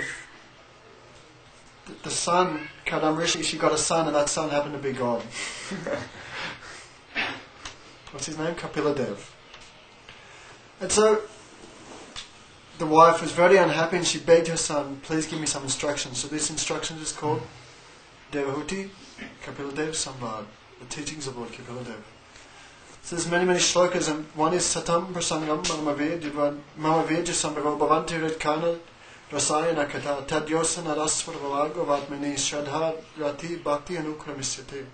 Speaker 4: the, son, Kadam Rishi, she got a son, and that son happened to be God. What's his name? Kapila Dev. And so the wife was very unhappy and she begged her son, please give me some instructions. So this instruction is called Devahuti Kapila Dev Samvad, the teachings of Lord Kapila Dev. So there's many, many shlokas and one is Satam Prasangam Mamavedya Sambhava Bhavanti Redkana Rasayana Kata Tadyosana Rasvarvalago Vatmani Shradha Rati Bhakti Anukramisyate.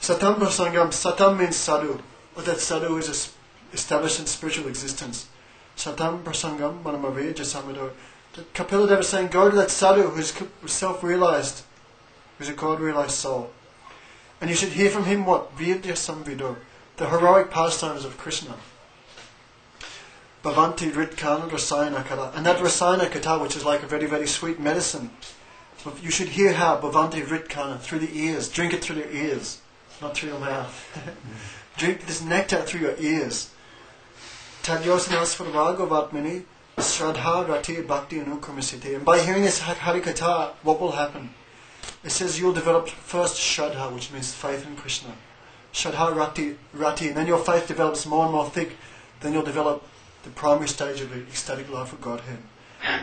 Speaker 4: Satam Prasangam, Satam means sadhu, or that sadhu is es- established in spiritual existence. Satam Prasangam Manamaveja Samado. That Kapila Deva is saying, go to that sadhu who is self realized, who is a God realized soul. And you should hear from him what? Virya Samvido, the heroic pastimes of Krishna. Bhavanti Ritkana Rasayana Kata. And that Rasayana Kata, which is like a very, very sweet medicine, you should hear how Bhavanti Ritkana, through the ears, drink it through the ears, not through your mouth. drink this nectar through your ears. Tadyosanaspadavatmani Shraddha Rati Bhakti Anukramisite. And by hearing this Harikatha, what will happen? It says you'll develop first Shraddha, which means faith in Krishna. Shraddha Rati, Rati, and then your faith develops more and more thick. Then you'll develop the primary stage of the ecstatic love of Godhead.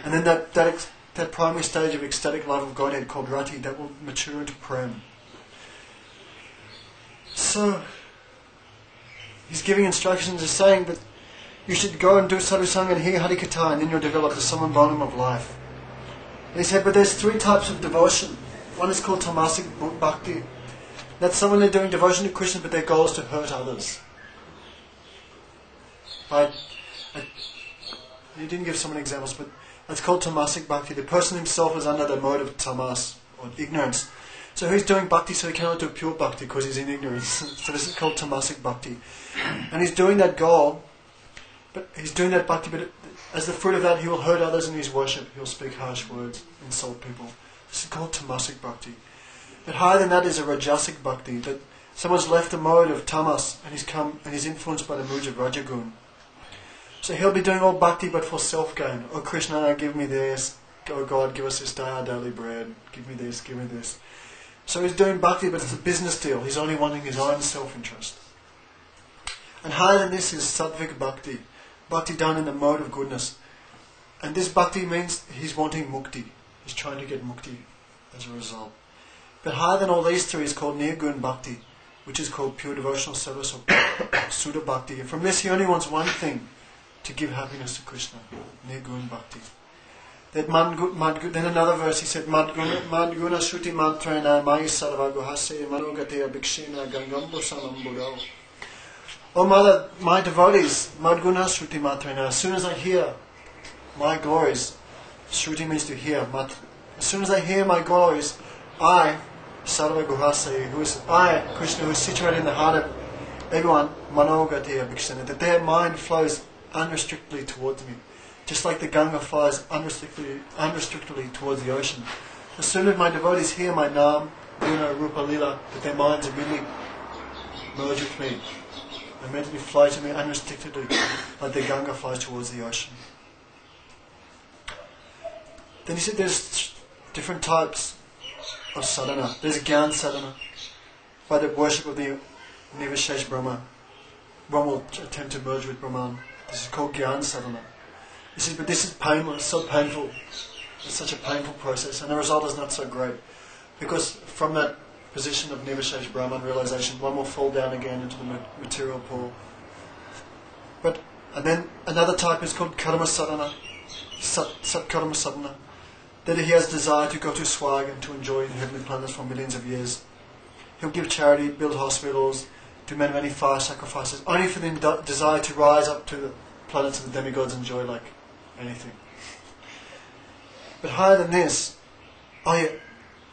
Speaker 4: And then that, that, that primary stage of ecstatic love of Godhead called Rati, that will mature into Prem. So, he's giving instructions, he's saying that you should go and do sadhusanga and hear Harikatha and then you'll develop the summum bonum of life. And he said, but there's three types of devotion. One is called tamasic bhakti. That's someone they're doing devotion to Krishna, but their goal is to hurt others. By, He didn't give so many examples, but that's called tamasic bhakti. The person himself is under the mode of tamas, or ignorance. So he's doing bhakti, so he cannot do pure bhakti because he's in ignorance. so this is called tamasic bhakti. And he's doing that goal, but he's doing that bhakti, but as the fruit of that, he will hurt others in his worship. He'll speak harsh words, insult people. This is called tamasic bhakti. But higher than that is a rajasic bhakti, that someone's left the mode of tamas and he's come and he's influenced by the moods of rajagun. So he'll be doing all bhakti but for self gain. Oh Krishna, give me this. Oh God, give us this day our daily bread. Give me this, give me this. So he's doing bhakti, but it's a business deal. He's only wanting his own self interest. And higher than this is sattvic bhakti, bhakti done in the mode of goodness. And this bhakti means he's wanting mukti. He's trying to get mukti as a result. But higher than all these three is called nirgun bhakti, which is called pure devotional service or sudha bhakti. And from this he only wants one thing, to give happiness to Krishna. Nirgun bhakti. That madgu, madgu, then another verse he said, Madguna, madguna shuti mantrena mai sarva guhase manogateya bhikshena gangam busanam buddho. Oh mother, my devotees, madguna shruti matrena, as soon as I hear my glories, shruti means to hear, mat, as soon as I hear my glories, I, Sarva Guhase, who is I, Krishna, who is situated in the heart of everyone, Manogatiya Bhikshana, that their mind flows unrestrictedly towards me. Just like the Ganga flows unrestrictedly, unrestrictedly towards the ocean. As soon as my devotees hear my Nam, Guna, Rupa, Lila, that their minds immediately merge with me. Immediately flow to me unrestrictedly, like the Ganga flows towards the ocean. Then he said there's different types of sadhana. There's Gyan sadhana, by the worship of the Nivashesh Brahma. One will attempt to merge with Brahman. This is called Gyan sadhana. He says, but this is painful, it's so painful. It's such a painful process, and the result is not so great. Because from that position of Nivashesh Brahman realization, one will fall down again into the material pool. But And then another type is called Karma Sadhana, Sat, Sat Karma Sadhana. That he has desire to go to Swarga and to enjoy the heavenly planets for millions of years. He'll give charity, build hospitals, do many, many fire sacrifices, only for the de- desire to rise up to the planets of the demigods and enjoy like anything. But higher than this, oh yeah,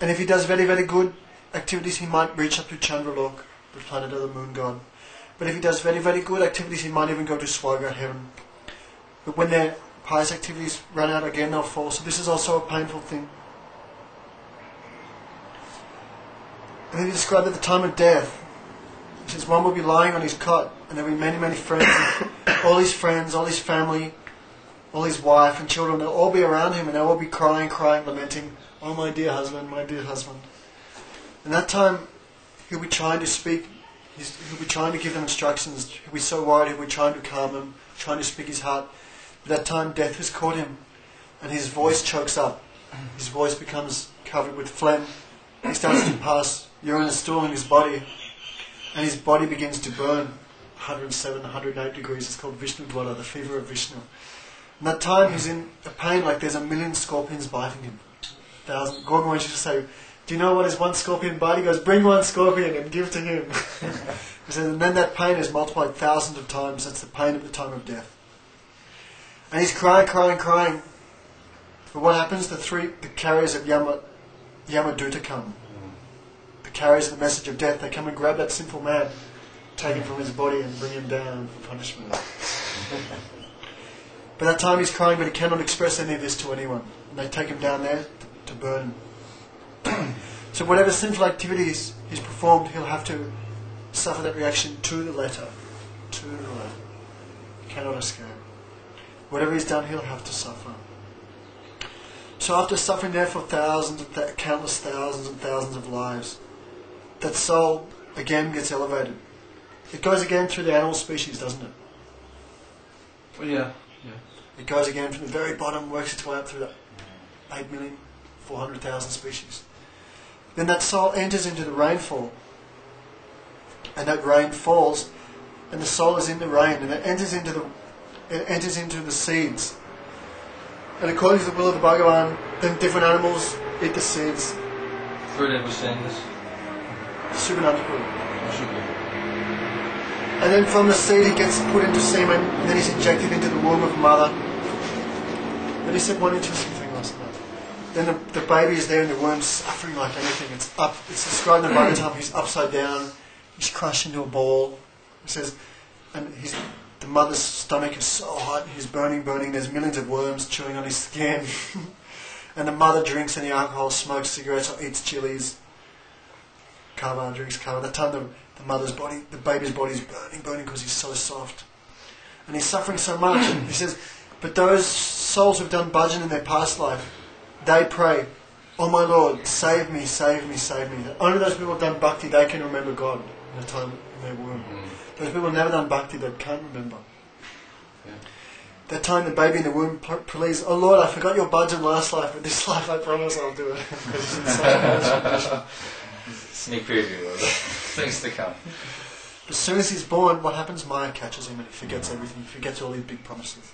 Speaker 4: and if he does very, very good activities, he might reach up to Chandralok, the planet of the moon god. But if he does very, very good activities, he might even go to Swarga, heaven. But when their pious activities run out again, they'll fall. So this is also a painful thing. And then he described at the time of death, says one will be lying on his cot, and there'll be many, many friends, all his friends, all his family, all his wife and children, they'll all be around him, and they'll all be crying, crying, lamenting, Oh, my dear husband, my dear husband. And that time, he'll be trying to speak, he's, he'll be trying to give them instructions, he'll be so worried, he'll be trying to calm them, trying to speak his heart. But that time, death has caught him, and his voice chokes up. His voice becomes covered with phlegm. He starts to pass urine and stool in his body, and his body begins to burn 107, 108 degrees. It's called Vishnu Dwala, the fever of Vishnu. And that time he's in a pain like there's a million scorpions biting him. Thousand. Gordon wants you to say, Do you know what is one scorpion bite? He goes, Bring one scorpion and give to him. he says, and then that pain is multiplied thousands of times. That's the pain at the time of death. And he's crying, crying, crying. But what happens? The three the carriers of Yama, Yamaduta come. Of the message of death, they come and grab that sinful man, take him from his body and bring him down for punishment. By that time he's crying, but he cannot express any of this to anyone. And they take him down there to, burn him. so whatever sinful activities he's performed, he'll have to suffer that reaction to the letter. To the letter. He cannot escape. Whatever he's done, he'll have to suffer. So after suffering there for thousands and th- countless thousands and thousands of lives, that soul again gets elevated. It goes again through the animal species, doesn't it?
Speaker 8: Well, yeah, yeah.
Speaker 4: It goes again from the very bottom, works its way up through the 8,400,000 species. Then that soul enters into the rainfall, and that rain falls, and the soul is in the rain, and it enters into the it enters into the seeds. And according to the will of the Bhagavan, then different animals eat the seeds.
Speaker 8: Ferdinand was saying be.
Speaker 4: And then from the seed he gets put into semen, and then he's injected into the womb of mother. But he said one interesting thing last night. Then the, the baby is there in the womb suffering like anything. It's up it's described in the Bhagavatam, he's upside down, he's crushed into a ball. It says and the mother's stomach is so hot, he's burning, burning, there's millions of worms chewing on his skin. and the mother drinks any alcohol, smokes cigarettes or eats chilies. Kava drinks kava. That time the, the mother's body, the baby's body is burning, burning because he's so soft. And he's suffering so much. he says, but those souls who've done bhajan in their past life, they pray, Oh my Lord, save me, save me, save me. Only those people who've done bhakti, they can remember God in the time in their womb. Hmm. Those people who've never done bhakti, they can't remember.
Speaker 8: Yeah.
Speaker 4: That time the baby in the womb pl- pleads, Oh Lord, I forgot your bhajan last life, but this life I promise I'll do it. Because in such condition.
Speaker 7: Sneak preview of things to come.
Speaker 4: As soon as he's born, what happens? Maya catches him and he forgets everything. He forgets all these big promises.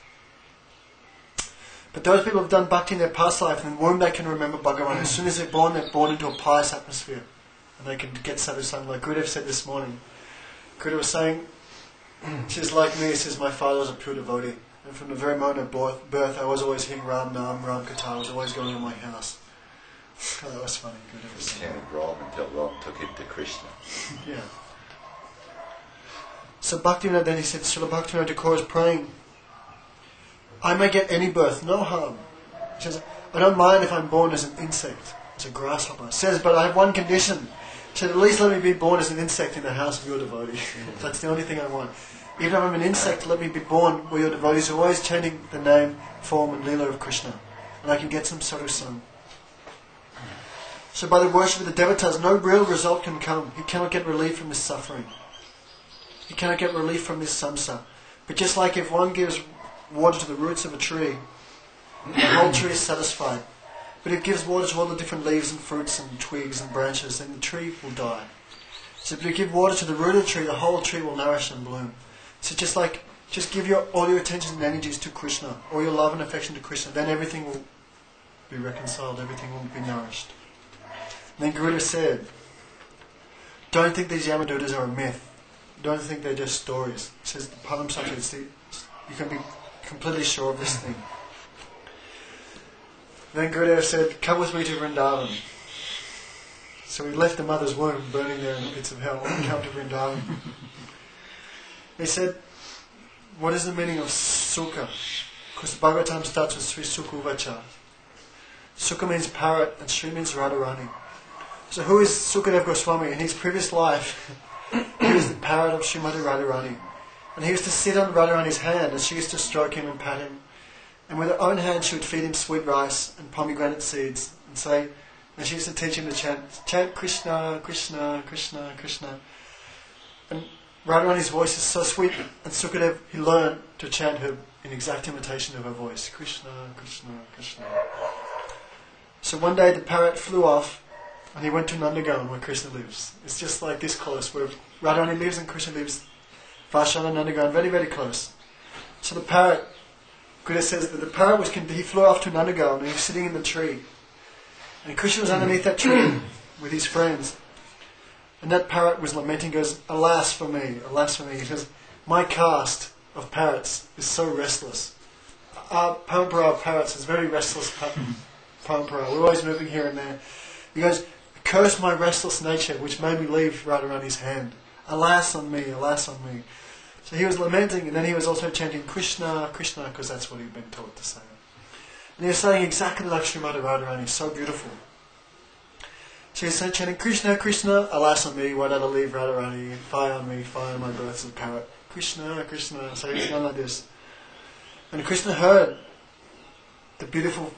Speaker 4: But those people who've done bhakti in their past life, and in womb they can remember Bhagavan. As soon as they're born, they're born into a pious atmosphere. And they can get sadhusanga. Like Gurudev said this morning. Gurudev was saying, she's like me, says, my father was a pure devotee. And from the very moment of birth, I was always hearing Ram Nam, Ram Katha. I was always going to my house. That was funny. Gurudev was saying.
Speaker 7: Chanted Ram until Ram took it to Krishna.
Speaker 4: Yeah. So Bhaktivinoda then he said, Srila Bhaktivinoda Thakur is praying, I may get any birth, no harm. He says, I don't mind if I'm born as an insect, as a grasshopper. He says, but I have one condition. He said, at least let me be born as an insect in the house of your devotee. That's the only thing I want. Even if I'm an insect, let me be born where your devotees are always chanting the name, form and lila of Krishna. And I can get some sort of sadhusanga. So by the worship of the devatas, no real result can come. He cannot get relief from this suffering. He cannot get relief from this samsa. But just like if one gives water to the roots of a tree, the whole tree is satisfied. But if it gives water to all the different leaves and fruits and twigs and branches, then the tree will die. So if you give water to the root of the tree, the whole tree will nourish and bloom. So just like Just give your all your attention and energies to Krishna, all your love and affection to Krishna. Then everything will be reconciled. Everything will be nourished. Then Garuda said, "Don't think these Yamadutas are a myth. Don't think they're just stories." Says, "Param Satya, it's the- you can be completely sure of this thing." Then Gurudev said, Come with me to Vrindavan. So he left the mother's womb burning there in the pits of hell and come to Vrindavan. He said, What is the meaning of Sukha? Because the Bhagavatam starts with Sri Sukhuvacha. Sukha means parrot and Sri means Radharani. So who is Sukadev Goswami? In his previous life, he was the parrot of Srimati Radharani. And he used to sit on Radharani's hand and she used to stroke him and pat him. And with her own hand, she would feed him sweet rice and pomegranate seeds and say, and she used to teach him to chant, chant Krishna, Krishna, Krishna, Krishna. And Radharani's voice is so sweet, and Sukadev, he learned to chant her in exact imitation of her voice Krishna, Krishna, Krishna. So one day the parrot flew off and he went to Nandagaon where Krishna lives. It's just like this close, where Radharani lives and Krishna lives. Varshana Nandagaon, very, very close. So the parrot Krishna says that the parrot was he flew off to Nandagaon and he was sitting in the tree. And Krishna was underneath that tree with his friends. And that parrot was lamenting, goes, Alas for me, alas for me. He says, My caste of parrots is so restless. Our parampara of parrots is very restless pa- parampara. We're always moving here and there. He goes, Curse my restless nature, which made me leave Radharani's hand. Alas on me, alas on me. So he was lamenting, and then he was also chanting Krishna, Krishna, because that's what he'd been taught to say. And he was saying exactly like Srimati Radharani, so beautiful. So he said, chanting Krishna, Krishna, alas on me, why did I leave Radharani? Fire on me, fire on my birth as a parrot. Krishna, Krishna. So he's going like this. And Krishna heard the beautiful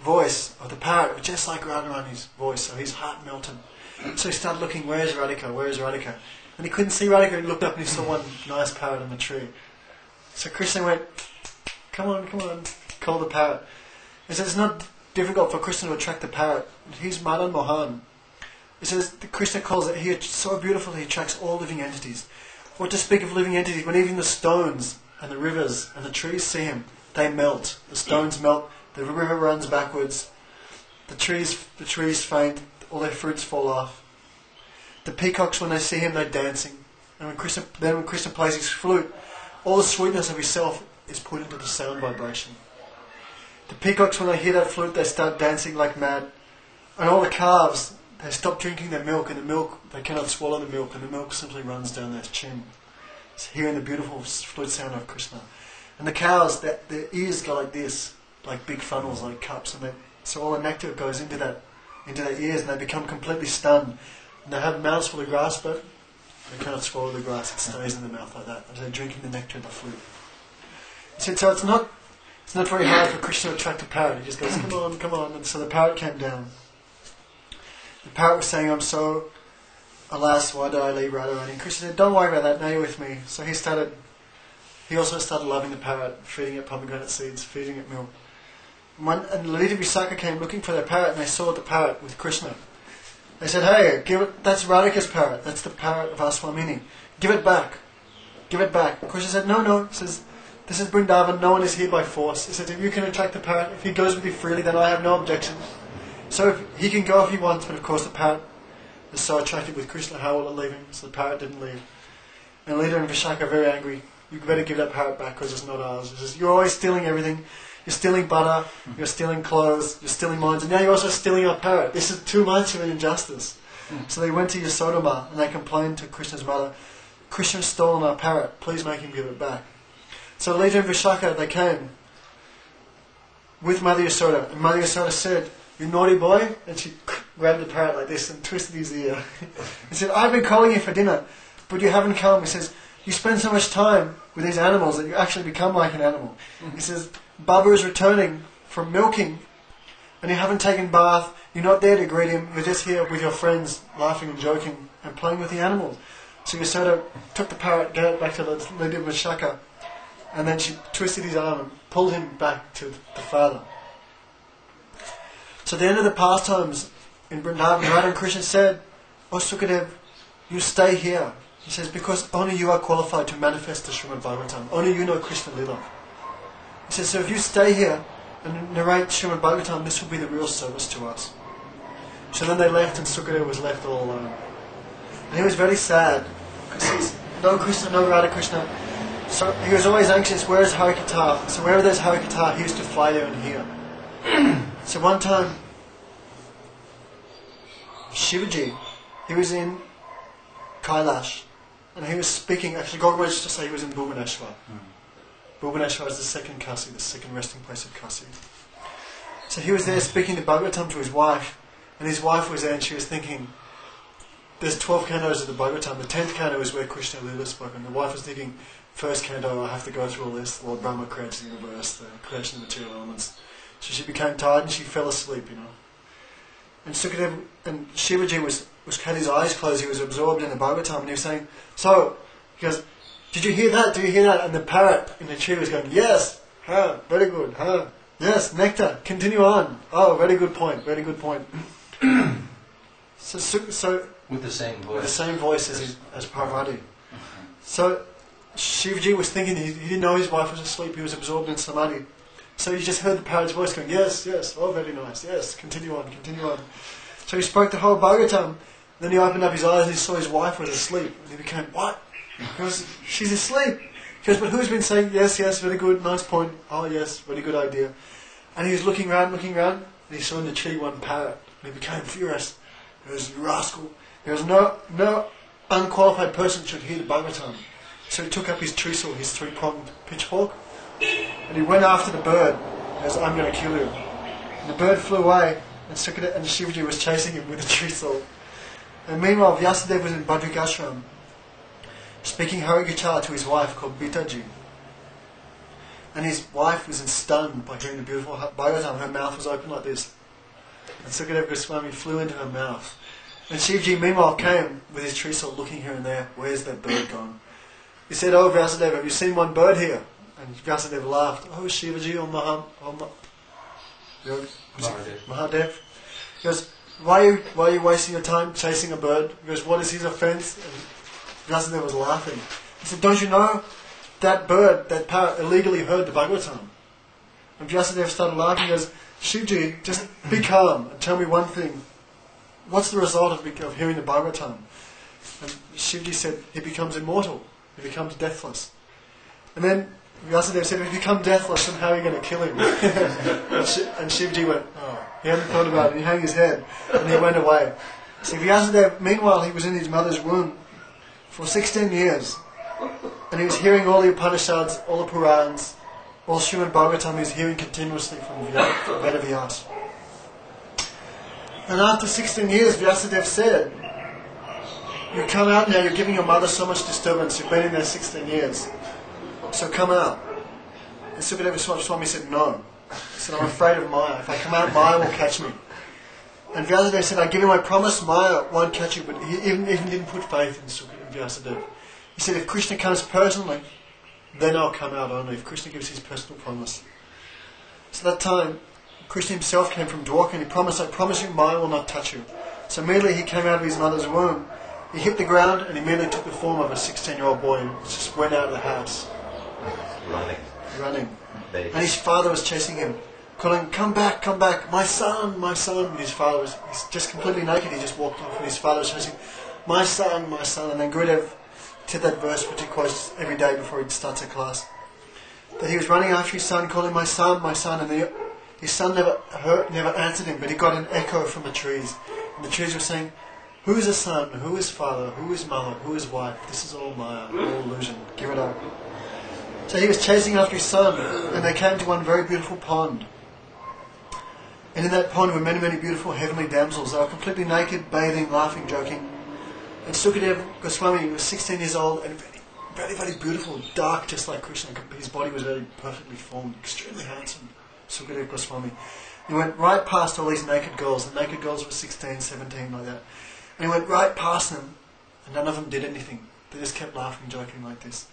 Speaker 4: voice of the parrot, just like Radharani's voice, so his heart melted. So he started looking, where's Radhika, where's Radhika? And he couldn't see Radhika, he looked up and he saw one nice parrot in the tree. So Krishna went, come on, come on, call the parrot. He says it's not difficult for Krishna to attract the parrot. He's Madan Mohan. He says Krishna calls it, he is so beautiful he attracts all living entities. What to speak of living entities when even the stones and the rivers and the trees see him, they melt. The stones melt, the river runs backwards, the trees the trees faint, all their fruits fall off. The peacocks when they see him they're dancing. And when Krishna then when Krishna plays his flute, all the sweetness of himself is put into the sound vibration. The peacocks, when they hear that flute, they start dancing like mad. And all the calves, they stop drinking their milk, and the milk, they cannot swallow the milk, and the milk simply runs down their chin. It's hearing the beautiful flute sound of Krishna. And the cows, their ears go like this, like big funnels, like cups, and they, so all the nectar goes into that, into their ears, and they become completely stunned. And they have mouths full of grass, but they cannot swallow the grass; it stays in the mouth like that, they're drinking the nectar of the. He said, so it's not it's not very hard for Krishna to attract a parrot. He just goes, come on, come on. And so the parrot came down. The parrot was saying, I'm so, alas, why did I leave Radharani? And Krishna said, don't worry about that, now you're with me. So he started, he also started loving the parrot, feeding it pomegranate seeds, feeding it milk. And, one, and Lalita Visakha came looking for their parrot and they saw the parrot with Krishna. They said, hey, give it, that's Radhika's parrot. That's the parrot of Aswamini. Give it back. Give it back. Krishna said, no, no. He says, this is Vrindavan, no one is here by force. He said, if you can attract the parrot, if he goes with you freely, then I have no objection. So if, he can go if he wants, but of course the parrot is so attracted with Krishna, how will it leave him? So the parrot didn't leave. And Lita and Vishaka are very angry. You better give that parrot back because it's not ours. He says, you're always stealing everything. You're stealing butter, you're stealing clothes, you're stealing mines, and now you're also stealing our parrot. This is too much of an injustice. So they went to Yasodama and they complained to Krishna's mother, Krishna's stolen our parrot, please make him give it back. So later in Vishaka they came with Mother Yasoda. And Mother Yasoda said, You naughty boy? And she grabbed the parrot like this and twisted his ear. and said, I've been calling you for dinner, but you haven't come. He says, You spend so much time with these animals that you actually become like an animal. He says, Baba is returning from milking and you haven't taken bath. You're not there to greet him. You're just here with your friends, laughing and joking and playing with the animals. So Yasoda took the parrot, it back to the Lady Vishaka, and then she twisted his arm and pulled him back to the father. So the end of the pastimes in Vrindavan, Radha Krishna said, Oh Sukadev, you stay here. He says, because only you are qualified to manifest the Srimad Bhagavatam. Only you know Krishna Lila. He says, so if you stay here and narrate Srimad Bhagavatam, this will be the real service to us. So then they left and Sukadeva was left all alone. And he was very sad because no Krishna, no Radha Krishna. So he was always anxious, where's Harikatha? So wherever there's Harikatha, he used to fly there and hear. so one time, Shivaji, he was in Kailash, and he was speaking, actually Gogama used to say he was in Bhubaneswar. Hmm. Bhubaneswar is the second Kasi, the second resting place of Kasi. So he was there speaking the Bhagavatam to his wife, and his wife was there and she was thinking, there's 12 cantos of the Bhagavatam, the 10th canto is where Krishna Lila spoke, and the wife was thinking, first canto, I have to go through all this, Lord Brahma creates the universe, the creation of material elements. So she became tired and she fell asleep, you know. And Sukadeva and Shivaji was, was had his eyes closed, he was absorbed in the Bhagavatam, and he was saying, So, he goes, Did you hear that? Do you hear that? And the parrot in the tree was going, Yes, huh, very good, huh, yes, nectar, continue on. Oh, very good point, very good point. so, Suk- so
Speaker 8: With the same voice.
Speaker 4: the same voice as, as Parvati. Mm-hmm. So Shivaji was thinking he, he didn't know his wife was asleep, he was absorbed in samadhi. So he just heard the parrot's voice going, Yes, yes, oh, very nice, yes, continue on, continue on. So he spoke the whole Bhagavatam. Then he opened up his eyes and he saw his wife was asleep. And he became, What? Goes, She's asleep. He goes, But who's been saying, Yes, yes, very good, nice point. Oh, yes, very good idea. And he was looking around, looking around, and he saw in the tree one parrot. And he became furious. He goes, You rascal. He goes, No, no unqualified person should hear the Bhagavatam. So he took up his trishul, his three-pronged pitchfork, and he went after the bird. Goes, I'm going to kill you. And the bird flew away, and Sukadeva and Shivaji was chasing him with a trishul. And meanwhile, Vyasadeva was in Badrikashram, speaking Harigachar to his wife called Bitaji. And his wife was stunned by hearing the beautiful Bhagavatam. Her mouth was open like this. And Sukadeva Goswami flew into her mouth. And Shivji meanwhile came with his trishul looking here and there. Where's that bird gone? He said, Oh Vyasadeva, have you seen one bird here? And Vyasadeva laughed. Oh Shivaji, oh Maha, oh Ma, you know, what's it?
Speaker 8: Mahadev.
Speaker 4: Mahadev. He goes, why are, you, why are you wasting your time chasing a bird? He goes, what is his offence? And Vyasadeva was laughing. He said, don't you know that bird, that parrot, illegally heard the Bhagavatam? And Vyasadeva started laughing. He goes, Shivji, just be calm and tell me one thing. What's the result of, of hearing the Bhagavatam? And Shivji said, he becomes immortal. He becomes deathless. And then Vyasadeva said, if you become deathless, then how are you going to kill him? and, Shi- and Shivji went, oh, he hadn't thought about it. He hung his head and he went away. So Vyasadeva, meanwhile, he was in his mother's womb for 16 years. And he was hearing all the Upanishads, all the Purans, all Srimad Bhagavatam, he was hearing continuously from Vya- Vedavyas. And after 16 years, Vyasadeva said, You come out now, you're giving your mother so much disturbance, you've been in there 16 years. So come out. And Sukadeva Swami said, No. He said, I'm afraid of Maya. If I come out, Maya will catch me. And Vyasadeva said, I give you my promise, Maya won't catch you, but he even, even didn't put faith in Sukadeva Vyasadeva. He said, if Krishna comes personally, then I'll come out only, if Krishna gives his personal promise. So that time, Krishna himself came from Dwarka and he promised, I promise you, Maya will not touch you. So immediately he came out of his mother's womb, he hit the ground and immediately took the form of a 16 year old boy and just went out of the house,
Speaker 9: running.
Speaker 4: running. And his father was chasing him, calling, Come back, come back, my son, my son. And his father was he's just completely naked, he just walked off, and his father was chasing, My son, my son. And then Gurudev did that verse which he quotes every day before he starts a class. That he was running after his son, calling, My son, my son. And the, his son never heard, never answered him, but he got an echo from the trees. And the trees were saying, Who is a son? Who is father? Who is mother? Who is wife? This is all Maya, all illusion. Give it up. So he was chasing after his son, and they came to one very beautiful pond. And in that pond were many, many beautiful heavenly damsels. They were completely naked, bathing, laughing, joking. And Sukadev Goswami was 16 years old and very, very, very beautiful, dark, just like Krishna. His body was very perfectly formed, extremely handsome. Sukadev Goswami. He went right past all these naked girls. The naked girls were 16, 17, like that. And he went right past them, and none of them did anything. They just kept laughing, joking like this.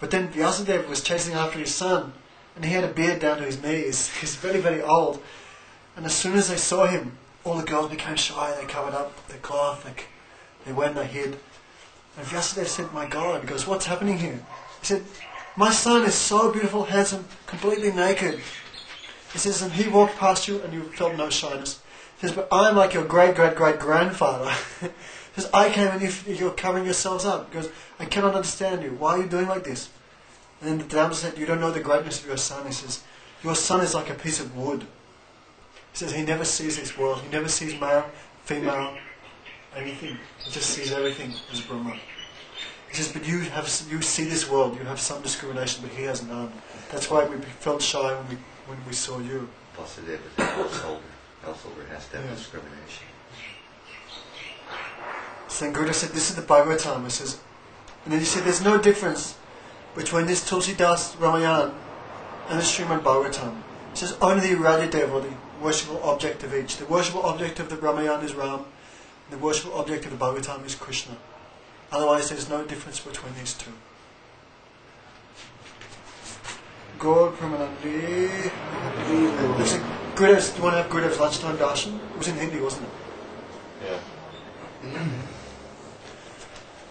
Speaker 4: But then Vyasadeva was chasing after his son, and he had a beard down to his knees. He's very, very old. And as soon as they saw him, all the girls became shy. They covered up their cloth. They, they went, they hid. And Vyasadeva said, My God, he goes, What's happening here? He said, My son is so beautiful, handsome, completely naked. He says, and he walked past you and you felt no shyness. He says, but I'm like your great great great grandfather. he says, I came and you, you're covering yourselves up. He goes, I cannot understand you. Why are you doing like this? And then the Dhamma said, You don't know the greatness of your son. He says, Your son is like a piece of wood. He says, He never sees this world. He never sees male, female, anything. He just sees everything as Brahma. He says, But you have you see this world. You have some discrimination, but he has none. That's why we felt shy when we when we saw you.
Speaker 5: Vyasadeva is a householder. Householder has to have
Speaker 4: Yeah.
Speaker 5: discrimination.
Speaker 4: Then said, This is the Bhagavatam. He says, and then he said, There's no difference between this Tulsidas Ramayana and the Srimad Bhagavatam. He says, Only the Radha devotee, worshipful object of each. The worshipful object of the Ramayana is Ram, the worship object of the Bhagavatam is Krishna. Otherwise, there's no difference between these two. Gaur Premanandi. Looks like Gurudev's, do you want to have Gurudev's lunchtime darshan? It was in Hindi, wasn't it?
Speaker 7: Yeah.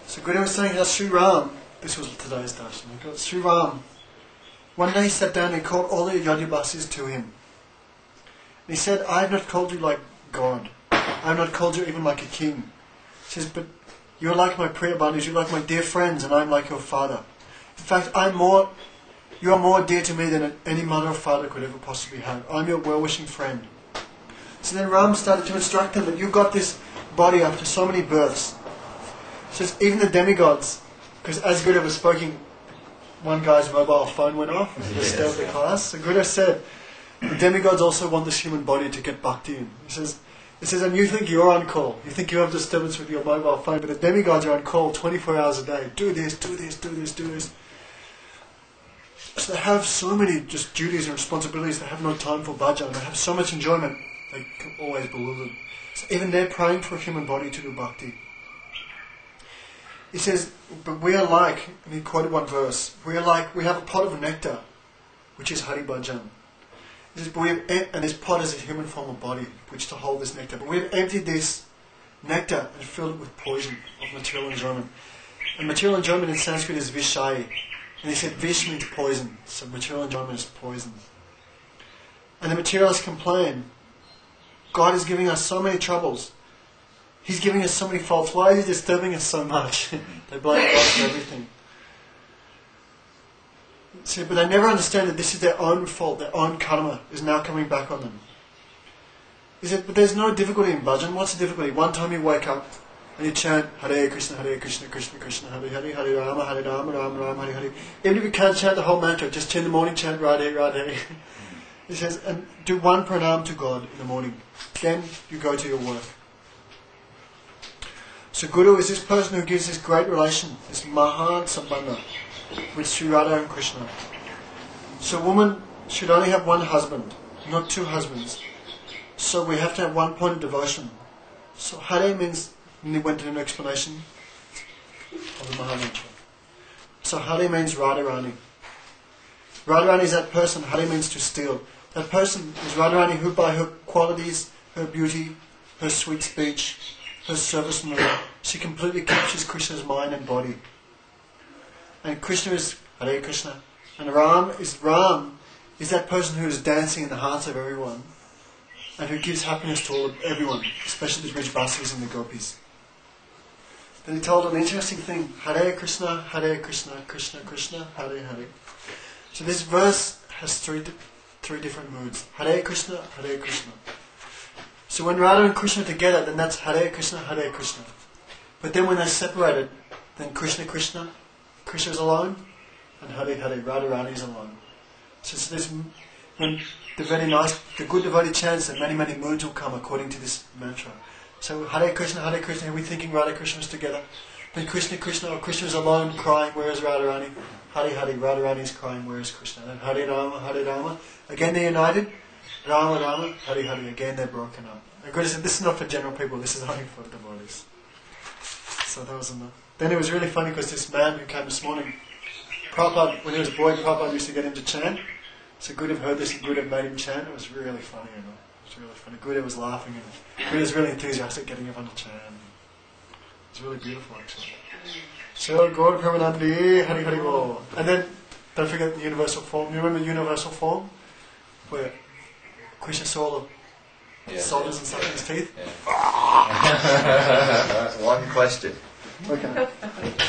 Speaker 4: So Gurudev was saying how Sri Ram, this was today's darshan, he got Sri Ram, one day he sat down and called all the Yajnabasis to him. And he said, I have not called you like God. I have not called you even like a king. He says, but you're like my prayer buddies, you're like my dear friends, and I'm like your father. In fact, I'm more, you are more dear to me than any mother or father could ever possibly have. I'm your well-wishing friend. So then Ram started to instruct him that you got this body after so many births. He says even the demigods, because as Gurudev was speaking, one guy's mobile phone went off and disturbed the class. So Gurudev said, the demigods also want this human body to get bhakti in. He says, he says, and you think you're on call. You think you have disturbance with your mobile phone, but the demigods are on call 24 hours a day. Do this, do this, do this, do this. So they have so many just duties and responsibilities. They have no time for bhajan. They have so much enjoyment. They can always bewildered. So even they're praying for a human body to do bhakti. He says, but we are like, and he quoted one verse, we are like, we have a pot of nectar, which is Hari Bhajan. We have, and this pot is a human form of body, which to hold this nectar. But we have emptied this nectar and filled it with poison of material enjoyment. And material enjoyment in Sanskrit is Vishai. And he said Vish means poison, so material enjoyment is poison. And the materialists complain, God is giving us so many troubles. He's giving us so many faults. Why is he disturbing us so much? they blame God for everything. See, but they never understand that this is their own fault, their own karma is now coming back on them. He said, but there's no difficulty in bhajan. What's the difficulty? One time you wake up and you chant Hare Krishna, Hare Krishna, Krishna Krishna, Hare Hare, Hare Rama, Hare Rama, Rama Rama, Hare Hare. Even if you can't chant the whole mantra, just chant the morning chant Radhe, Radhe. He says, and do one pranam to God in the morning. Then you go to your work. So Guru is this person who gives this great relation, this Mahan Sambandha with Sri Radha and Krishna. So woman should only have one husband, not two husbands. So we have to have one point of devotion. So Hare means, and he went into an explanation of the Mahamantra. So Hare means Radharani. Radharani is that person, Hare means to steal. That person is Radharani who by her qualities, her beauty, her sweet speech, her service mood, she completely captures Krishna's mind and body. And Krishna is Hare Krishna. And Ram is Ram is that person who is dancing in the hearts of everyone and who gives happiness to all, everyone, especially the Brijbasis and the Gopis. Then he told an interesting thing Hare Krishna, Hare Krishna, Krishna Krishna, Hare Hare. So this verse has three, three different moods Hare Krishna, Hare Krishna. So when Radha and Krishna are together, then that's Hare Krishna, Hare Krishna. But then when they're separated, then Krishna Krishna, Krishna is alone, and Hare Hare, Radharani is alone. So, so m- when the very nice, the good devotee chants, that many, many moods will come according to this mantra. So Hare Krishna, Hare Krishna, are we thinking Radha Krishna is together? Then Krishna Krishna, or Krishna is alone crying, where is Radharani? Hare Hare, Radharani is crying, where is Krishna? Then Hare Rama, Hare Rama, again they're united. Rama Rama, Hare Hare, again they're broken up. And said, this is not for general people, this is only for devotees. So that was enough. Then it was really funny because this man who came this morning, Prabhupada, when he was a boy, Prabhupada used to get him to chant. So Gurudev heard this and Gurudev made him chant. It was really funny, you know. It was really funny. Gurudev was laughing and Gurudev was really enthusiastic getting everyone to chant. It's really beautiful, actually. So, Gaur Premanandi, Hari Hari Bol. And then, don't forget the universal form. You remember universal form? Where Krishna saw all the
Speaker 7: Yeah.
Speaker 4: soldiers and stuff in his teeth?
Speaker 5: One question.
Speaker 4: Okay.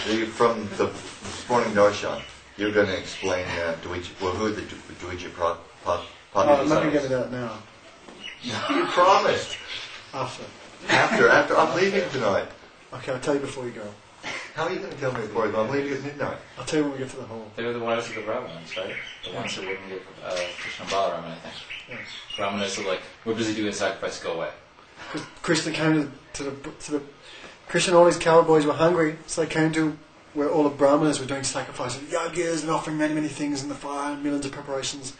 Speaker 5: You- From the morning darshan, you're going to explain uh, Dvij, well, who the Dvija Pra- Pa-
Speaker 4: Oh, I'm not going to get it out now.
Speaker 5: You promised.
Speaker 4: After.
Speaker 5: After, after, I'm leaving tonight.
Speaker 4: Okay, I'll tell you before you go.
Speaker 5: How are you going to tell me before I go? I'm leaving at midnight.
Speaker 4: I'll tell you when we get to the hall.
Speaker 7: They were the wives of the Brahmins, right? The ones who wouldn't give uh, Krishna and Balaram anything.
Speaker 4: Yes.
Speaker 7: Brahmanas are like, we're busy doing sacrifice, go away.
Speaker 4: Because Krishna came to, to the to the Krishna and all his cowboys were hungry, so they came to where all the brahmanas were doing sacrifices, yagas and offering many many things in the fire and millions of preparations.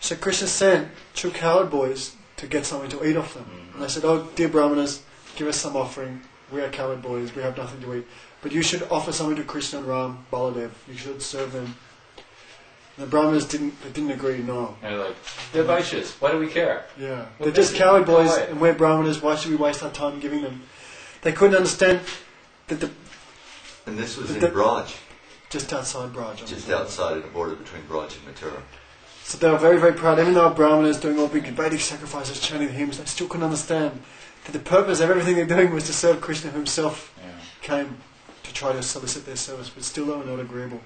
Speaker 4: So Krishna sent two cowboys to get something to eat off them. Mm-hmm. And they said, "Oh dear brahmanas, give us some offering. We are coward boys. We have nothing to eat. But you should offer something to Krishna and Ram, Baladev. You should serve them." And the brahmanas didn't. They didn't agree. No.
Speaker 7: And they're like, they're Vaishyas, why do we care?
Speaker 4: Yeah,
Speaker 7: Well,
Speaker 4: they're just
Speaker 7: they-
Speaker 4: coward boys, and we're brahmanas. Why should we waste our time giving them? They couldn't understand that the
Speaker 5: And this was
Speaker 4: But
Speaker 5: in
Speaker 4: that-
Speaker 5: Braj,
Speaker 4: just outside Braj.
Speaker 5: just outside of the border between Braj and Mathura.
Speaker 4: So they were very, very proud. Even though brahmanas doing all big Vedic sacrifices, chanting hymns, they still couldn't understand that the purpose of everything they're doing was to serve Krishna, who himself
Speaker 7: Yeah.
Speaker 4: came to try to solicit their service, but still they were not agreeable.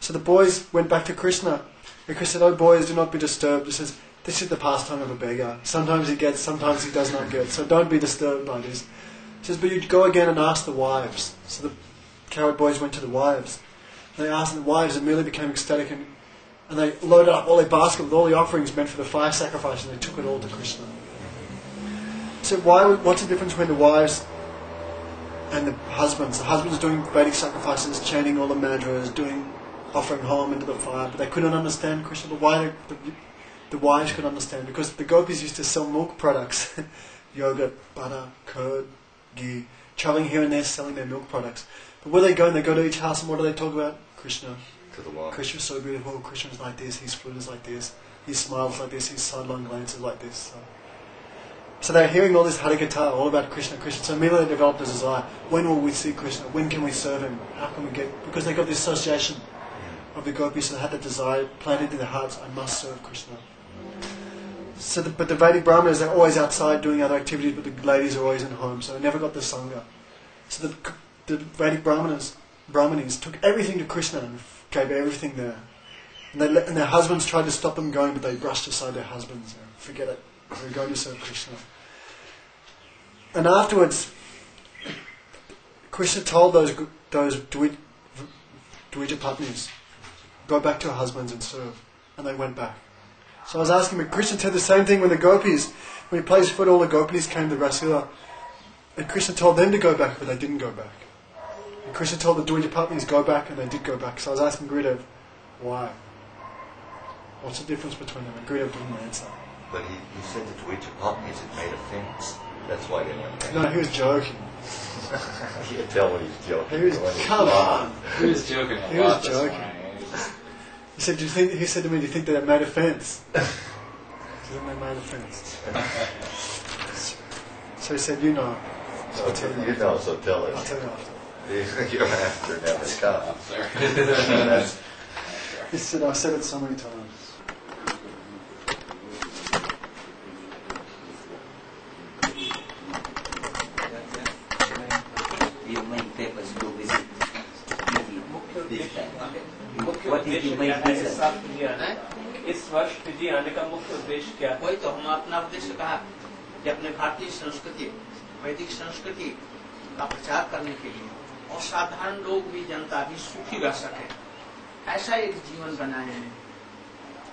Speaker 4: So the boys went back to Krishna. And Krishna said, Oh boys, do not be disturbed. He says, This is the pastime of a beggar. Sometimes he gets, sometimes he does not get. So don't be disturbed by this. He says, But you'd go again and ask the wives. So the coward boys went to the wives. They asked, the wives and immediately became ecstatic and, and they loaded up all their basket with all the offerings meant for the fire sacrifice and they took it all to Krishna. So why, what's the difference between the wives and the husbands. The husbands are doing Vedic sacrifices, chanting all the mantras, doing offering home into the fire, but they couldn't understand Krishna. But why the, the, the wives could understand? Because the gopis used to sell milk products, yogurt, butter, curd, ghee, traveling here and there selling their milk products. But where they go and they go to each house and what do they talk about? Krishna.
Speaker 5: To the wall.
Speaker 4: Krishna's so beautiful. Oh, Krishna's like this. His flute is like this. He smiles like this. His sidelong glances like this. So. So they're hearing all this Harikatha, all about Krishna, Krishna. So immediately they developed a desire. When will we see Krishna? When can we serve him? How can we get... Because they got this association of the gopis, so they had the desire planted in their hearts, I must serve Krishna. So the, but the Vedic Brahmanas, they're always outside doing other activities, but the ladies are always in home, so they never got the Sangha. So the, the Vedic Brahmanas, Brahmanis took everything to Krishna and gave everything there. And, they let, and their husbands tried to stop them going, but they brushed aside their husbands. and Forget it. We're going to serve Krishna. And afterwards, Krishna told those those Dwi- Dvija go back to your husbands and serve. And they went back. So I was asking, but Krishna said the same thing when the gopis, when he placed foot, all the gopis came to Rasila. And Krishna told them to go back, but they didn't go back. And Krishna told the Dvija Patnis, go back, and they did go back. So I was asking Gurudev, why? What's the difference between them? And Gurudev didn't answer.
Speaker 5: But he, he said that Dvija Patnis had made a fence. That's why they went back.
Speaker 4: No, he was joking.
Speaker 5: You can tell when he's joking.
Speaker 4: He was,
Speaker 5: when
Speaker 4: come on.
Speaker 7: He was joking a
Speaker 4: He was
Speaker 7: lot this
Speaker 4: joking.
Speaker 7: morning. He was-
Speaker 4: He said, do you think, he said to me, do you think that it made a fence? I said, they made a fence. So he said, you know.
Speaker 5: So you know, so tell
Speaker 4: it.
Speaker 5: I'll
Speaker 4: tell you after.
Speaker 5: You're after never come.
Speaker 4: He said, I've said it so many times.
Speaker 3: है? इस वर्ष Fiji आने का मुख्य उद्देश्य क्या है?
Speaker 10: वही तो हम अपना उद्देश्य कहा कि अपने भारतीय संस्कृति वैदिक संस्कृति का प्रचार करने के लिए। और साधारण लोग भी जनता भी सुखी रह सके। ऐसा एक जीवन बनाए हैं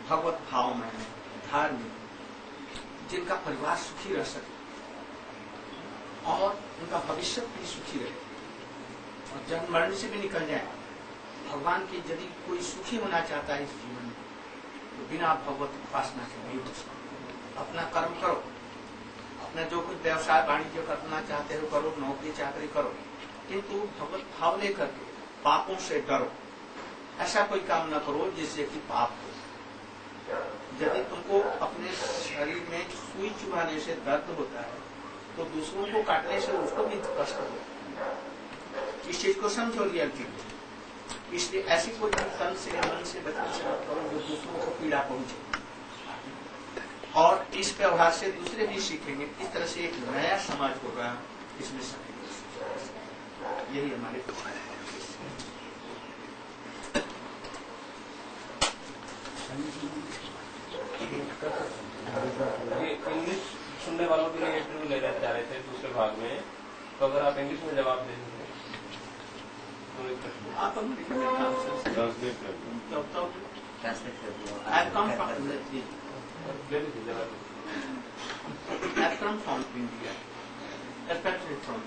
Speaker 10: भगवत भाव में धार्मिक जिनका परिवार सुखी रह सके। और उनका भविष्य भी सुखी रहे। और जन्म मरण से भी निकल जाए। भगवान की यदि कोई सुखी होना चाहता है इस जीवन में तो बिना भगवत उपासना के नहीं हो सकता। अपना कर्म करो। अपना जो कुछ व्यवसाय वाणिज्य करना चाहते हो, करो। नौकरी चाकरी करो। किंतु भगवत भाव लेकर के पापों से डरो। ऐसा कोई काम न करो जिससे कि पाप हो। यदि तुमको अपने शरीर में सुई चुभाने से दर्द होता है तो दूसरों को काटने से उसको भी कष्ट हो।
Speaker 1: इस चीज़ को समझो रियलिटी इसलिए ऐसी कोई भी तन से, मन से, बचपन से मत करो जो दूसरों को पीड़ा पहुँचे। और इस व्यवहार से दूसरे भी सीखेंगे। इस तरह से एक नया समाज होगा, इसमें सभी यही हमारे
Speaker 10: इंग्लिश सुनने वालों के लिए इंटरव्यू लेना चाह रहे थे दूसरे भाग में। तो अगर आप इंग्लिश में जवाब दे
Speaker 1: I come from come from India, especially from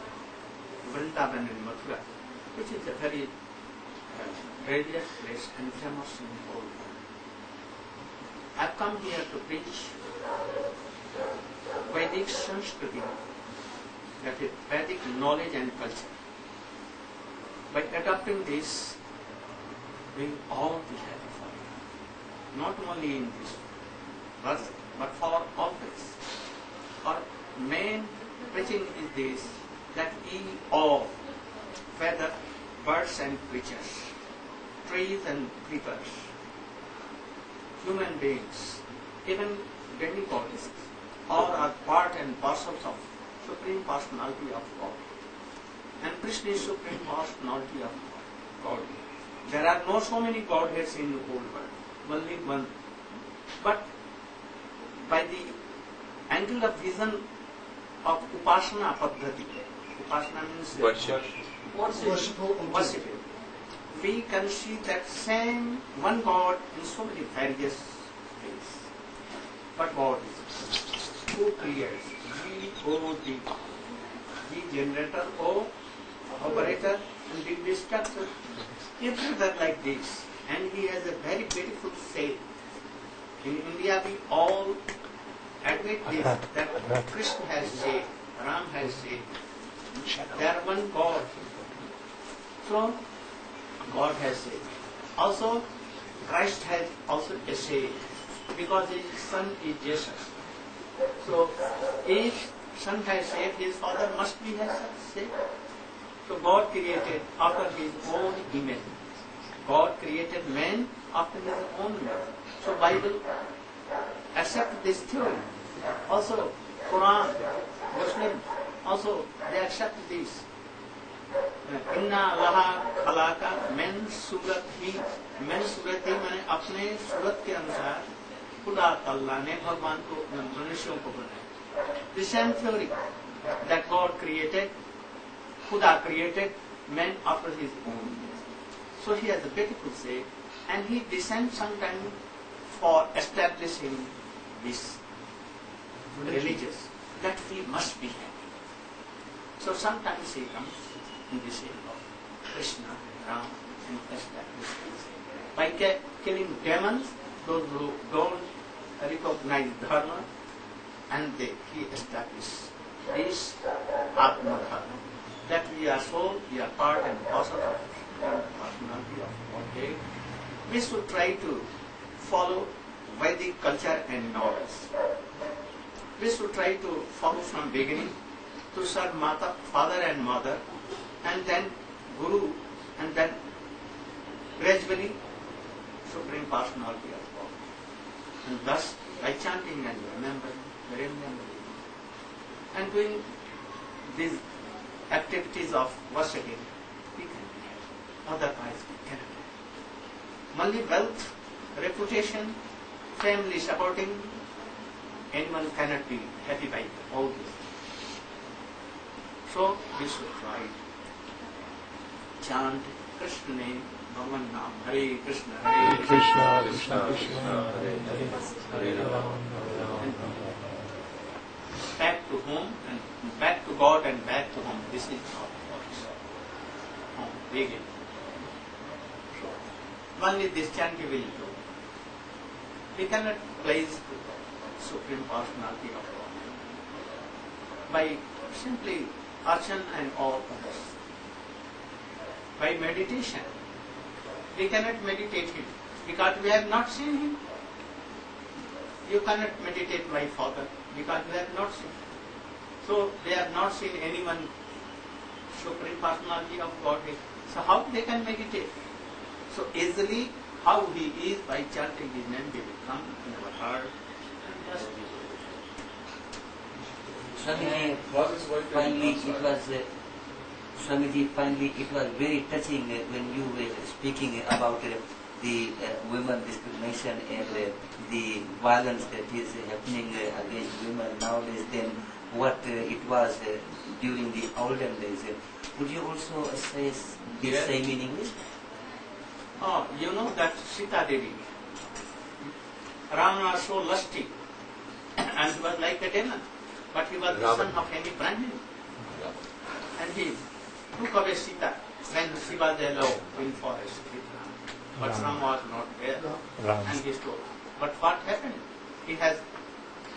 Speaker 1: Vrindavan in Mathura, which is a very uh, radiant place and famous in the world. I come here to preach Vedic Sanskrit, that is Vedic knowledge and culture. By adopting this, we will all be happy for you. Not only in this birth, but for always. Our main preaching is this, that ye all, whether birds and creatures, trees and creepers, human beings, even demigods, all are part and parcels of Supreme Personality of God. And Krishna is Supreme Personality of God. There are no so many Godheads in the whole world, only one. But by the angle of vision of Upasana Paddhati, Upasana means
Speaker 10: Worship.
Speaker 4: Worshipful
Speaker 1: worshiping. We can see that same one God in so many various ways. But God is who creates? The generator, O operator, and the destructor. Everywhere like this. And he has a very beautiful saying. In India we all admit this, that Krishna has said, Ram has said, they are one God. So, God has said. Also, Christ has also said, because his son is Jesus. So, if son has said, his father must be has said. So, God created after his own image. God created man after his own image. So, Bible accept this theory. Also, Quran, Muslim, also they accept this. इन्ना लहा खलाका man सूरत ही man सूरत ही मैंने अपने सूरत के खुदा अल्लाह ने भगवान को मनुष्यों को बनाया The same theory that God created, Khuda created man after his own image. So he has a beautiful say, and he descends sometime for establishing this religious that we must be happy. So sometimes he comes in the shape of Krishna, Ram, and establishes by ki- killing demons, those who don't recognize dharma, and they, he establishes this Atma Dharma. That we are soul, we are part and parcel of the personality of Godhead. We should try to follow Vedic culture and knowledge. We should try to follow from beginning to serve mata, father and mother, and then Guru, and then gradually Supreme Personality of God. And thus, by chanting and remembering, remembering, and doing these activities of worshipping, we can be happy. Otherwise, we cannot be happy. Only wealth, reputation, family supporting, anyone cannot be happy by all this. So we should try chant Krishna name, Bhagavan Naam, Hare Krishna, Hare Krishna,
Speaker 10: Krishna Krishna Hare Hare Hare Ram
Speaker 1: and back to home and back to God and back to home. This is not home. Begin. So, only this chant will do. We cannot place the Supreme Personality of God by simply archan and all others. By meditation. We cannot meditate him because we have not seen him. You cannot meditate my father because we have not seen. So they have not seen anyone Supreme Personality of Godhead. So how they can meditate? So easily how he is by chanting his name they will come in our heart and just
Speaker 9: Swamiji, finally it was, uh, Swamiji, finally it was very touching uh, when you were speaking about uh, the uh, women discrimination and uh, the violence that is happening uh, against women nowadays than what uh, it was uh, during the olden days. Uh, Would you also say s- the
Speaker 1: Yes.
Speaker 9: same in English?
Speaker 1: Oh, you know that Sita Devi. Ram was so lusty and he was like a demon. But he was the
Speaker 7: Ravan.
Speaker 1: son of any Brahmin. And he took away Sita when she was alone in forest with Ram. But
Speaker 11: Ram.
Speaker 1: Ram was not there.
Speaker 11: Ram.
Speaker 1: And he stole. But what happened? He has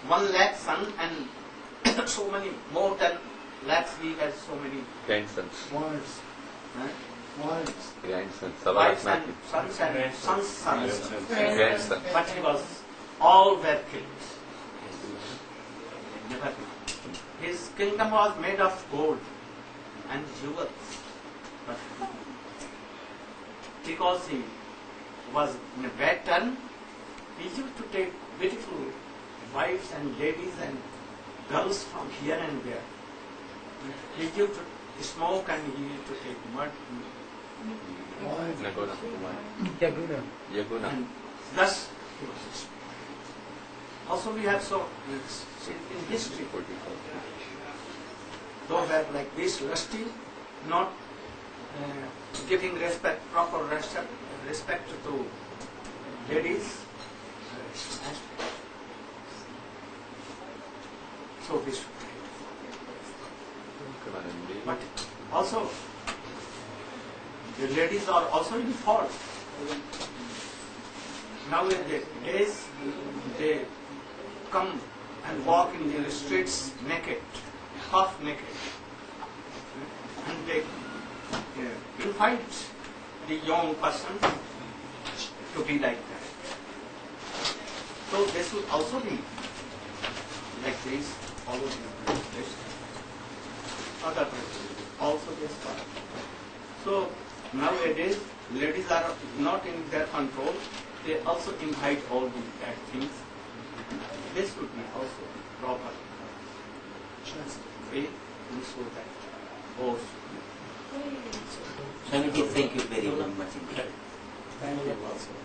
Speaker 1: one lakh son and so many, more than lakhs he has so many
Speaker 7: Grandsons.
Speaker 4: Wives.
Speaker 1: huh?
Speaker 4: Wives.
Speaker 7: Grandsons.
Speaker 1: wives and sons and sons' sons.
Speaker 7: Grandson.
Speaker 1: But he was, all were killed. Never. His kingdom was made of gold and jewels. But because he was in a bad turn, he used to take beautiful wives and ladies and girls from here and there. He used to smoke and he used to take mud.
Speaker 4: Wives.
Speaker 7: Naguna.
Speaker 11: Yaguna.
Speaker 7: Yaguna.
Speaker 1: And thus he was. Also we have so in history, those were like this lusty, not uh, giving respect, proper respect, respect to ladies. and So this, but also the ladies are also in fault. Nowadays, they come and walk in the streets naked, half naked, and they invite the young person to be like that. So they should also be like this, all over the place. Other places also this part. So nowadays, ladies are not in their control. They also invite all these bad things. This should be also proper way and so that both.
Speaker 9: Swamiji, thank you very, very much indeed.
Speaker 1: Thank you also.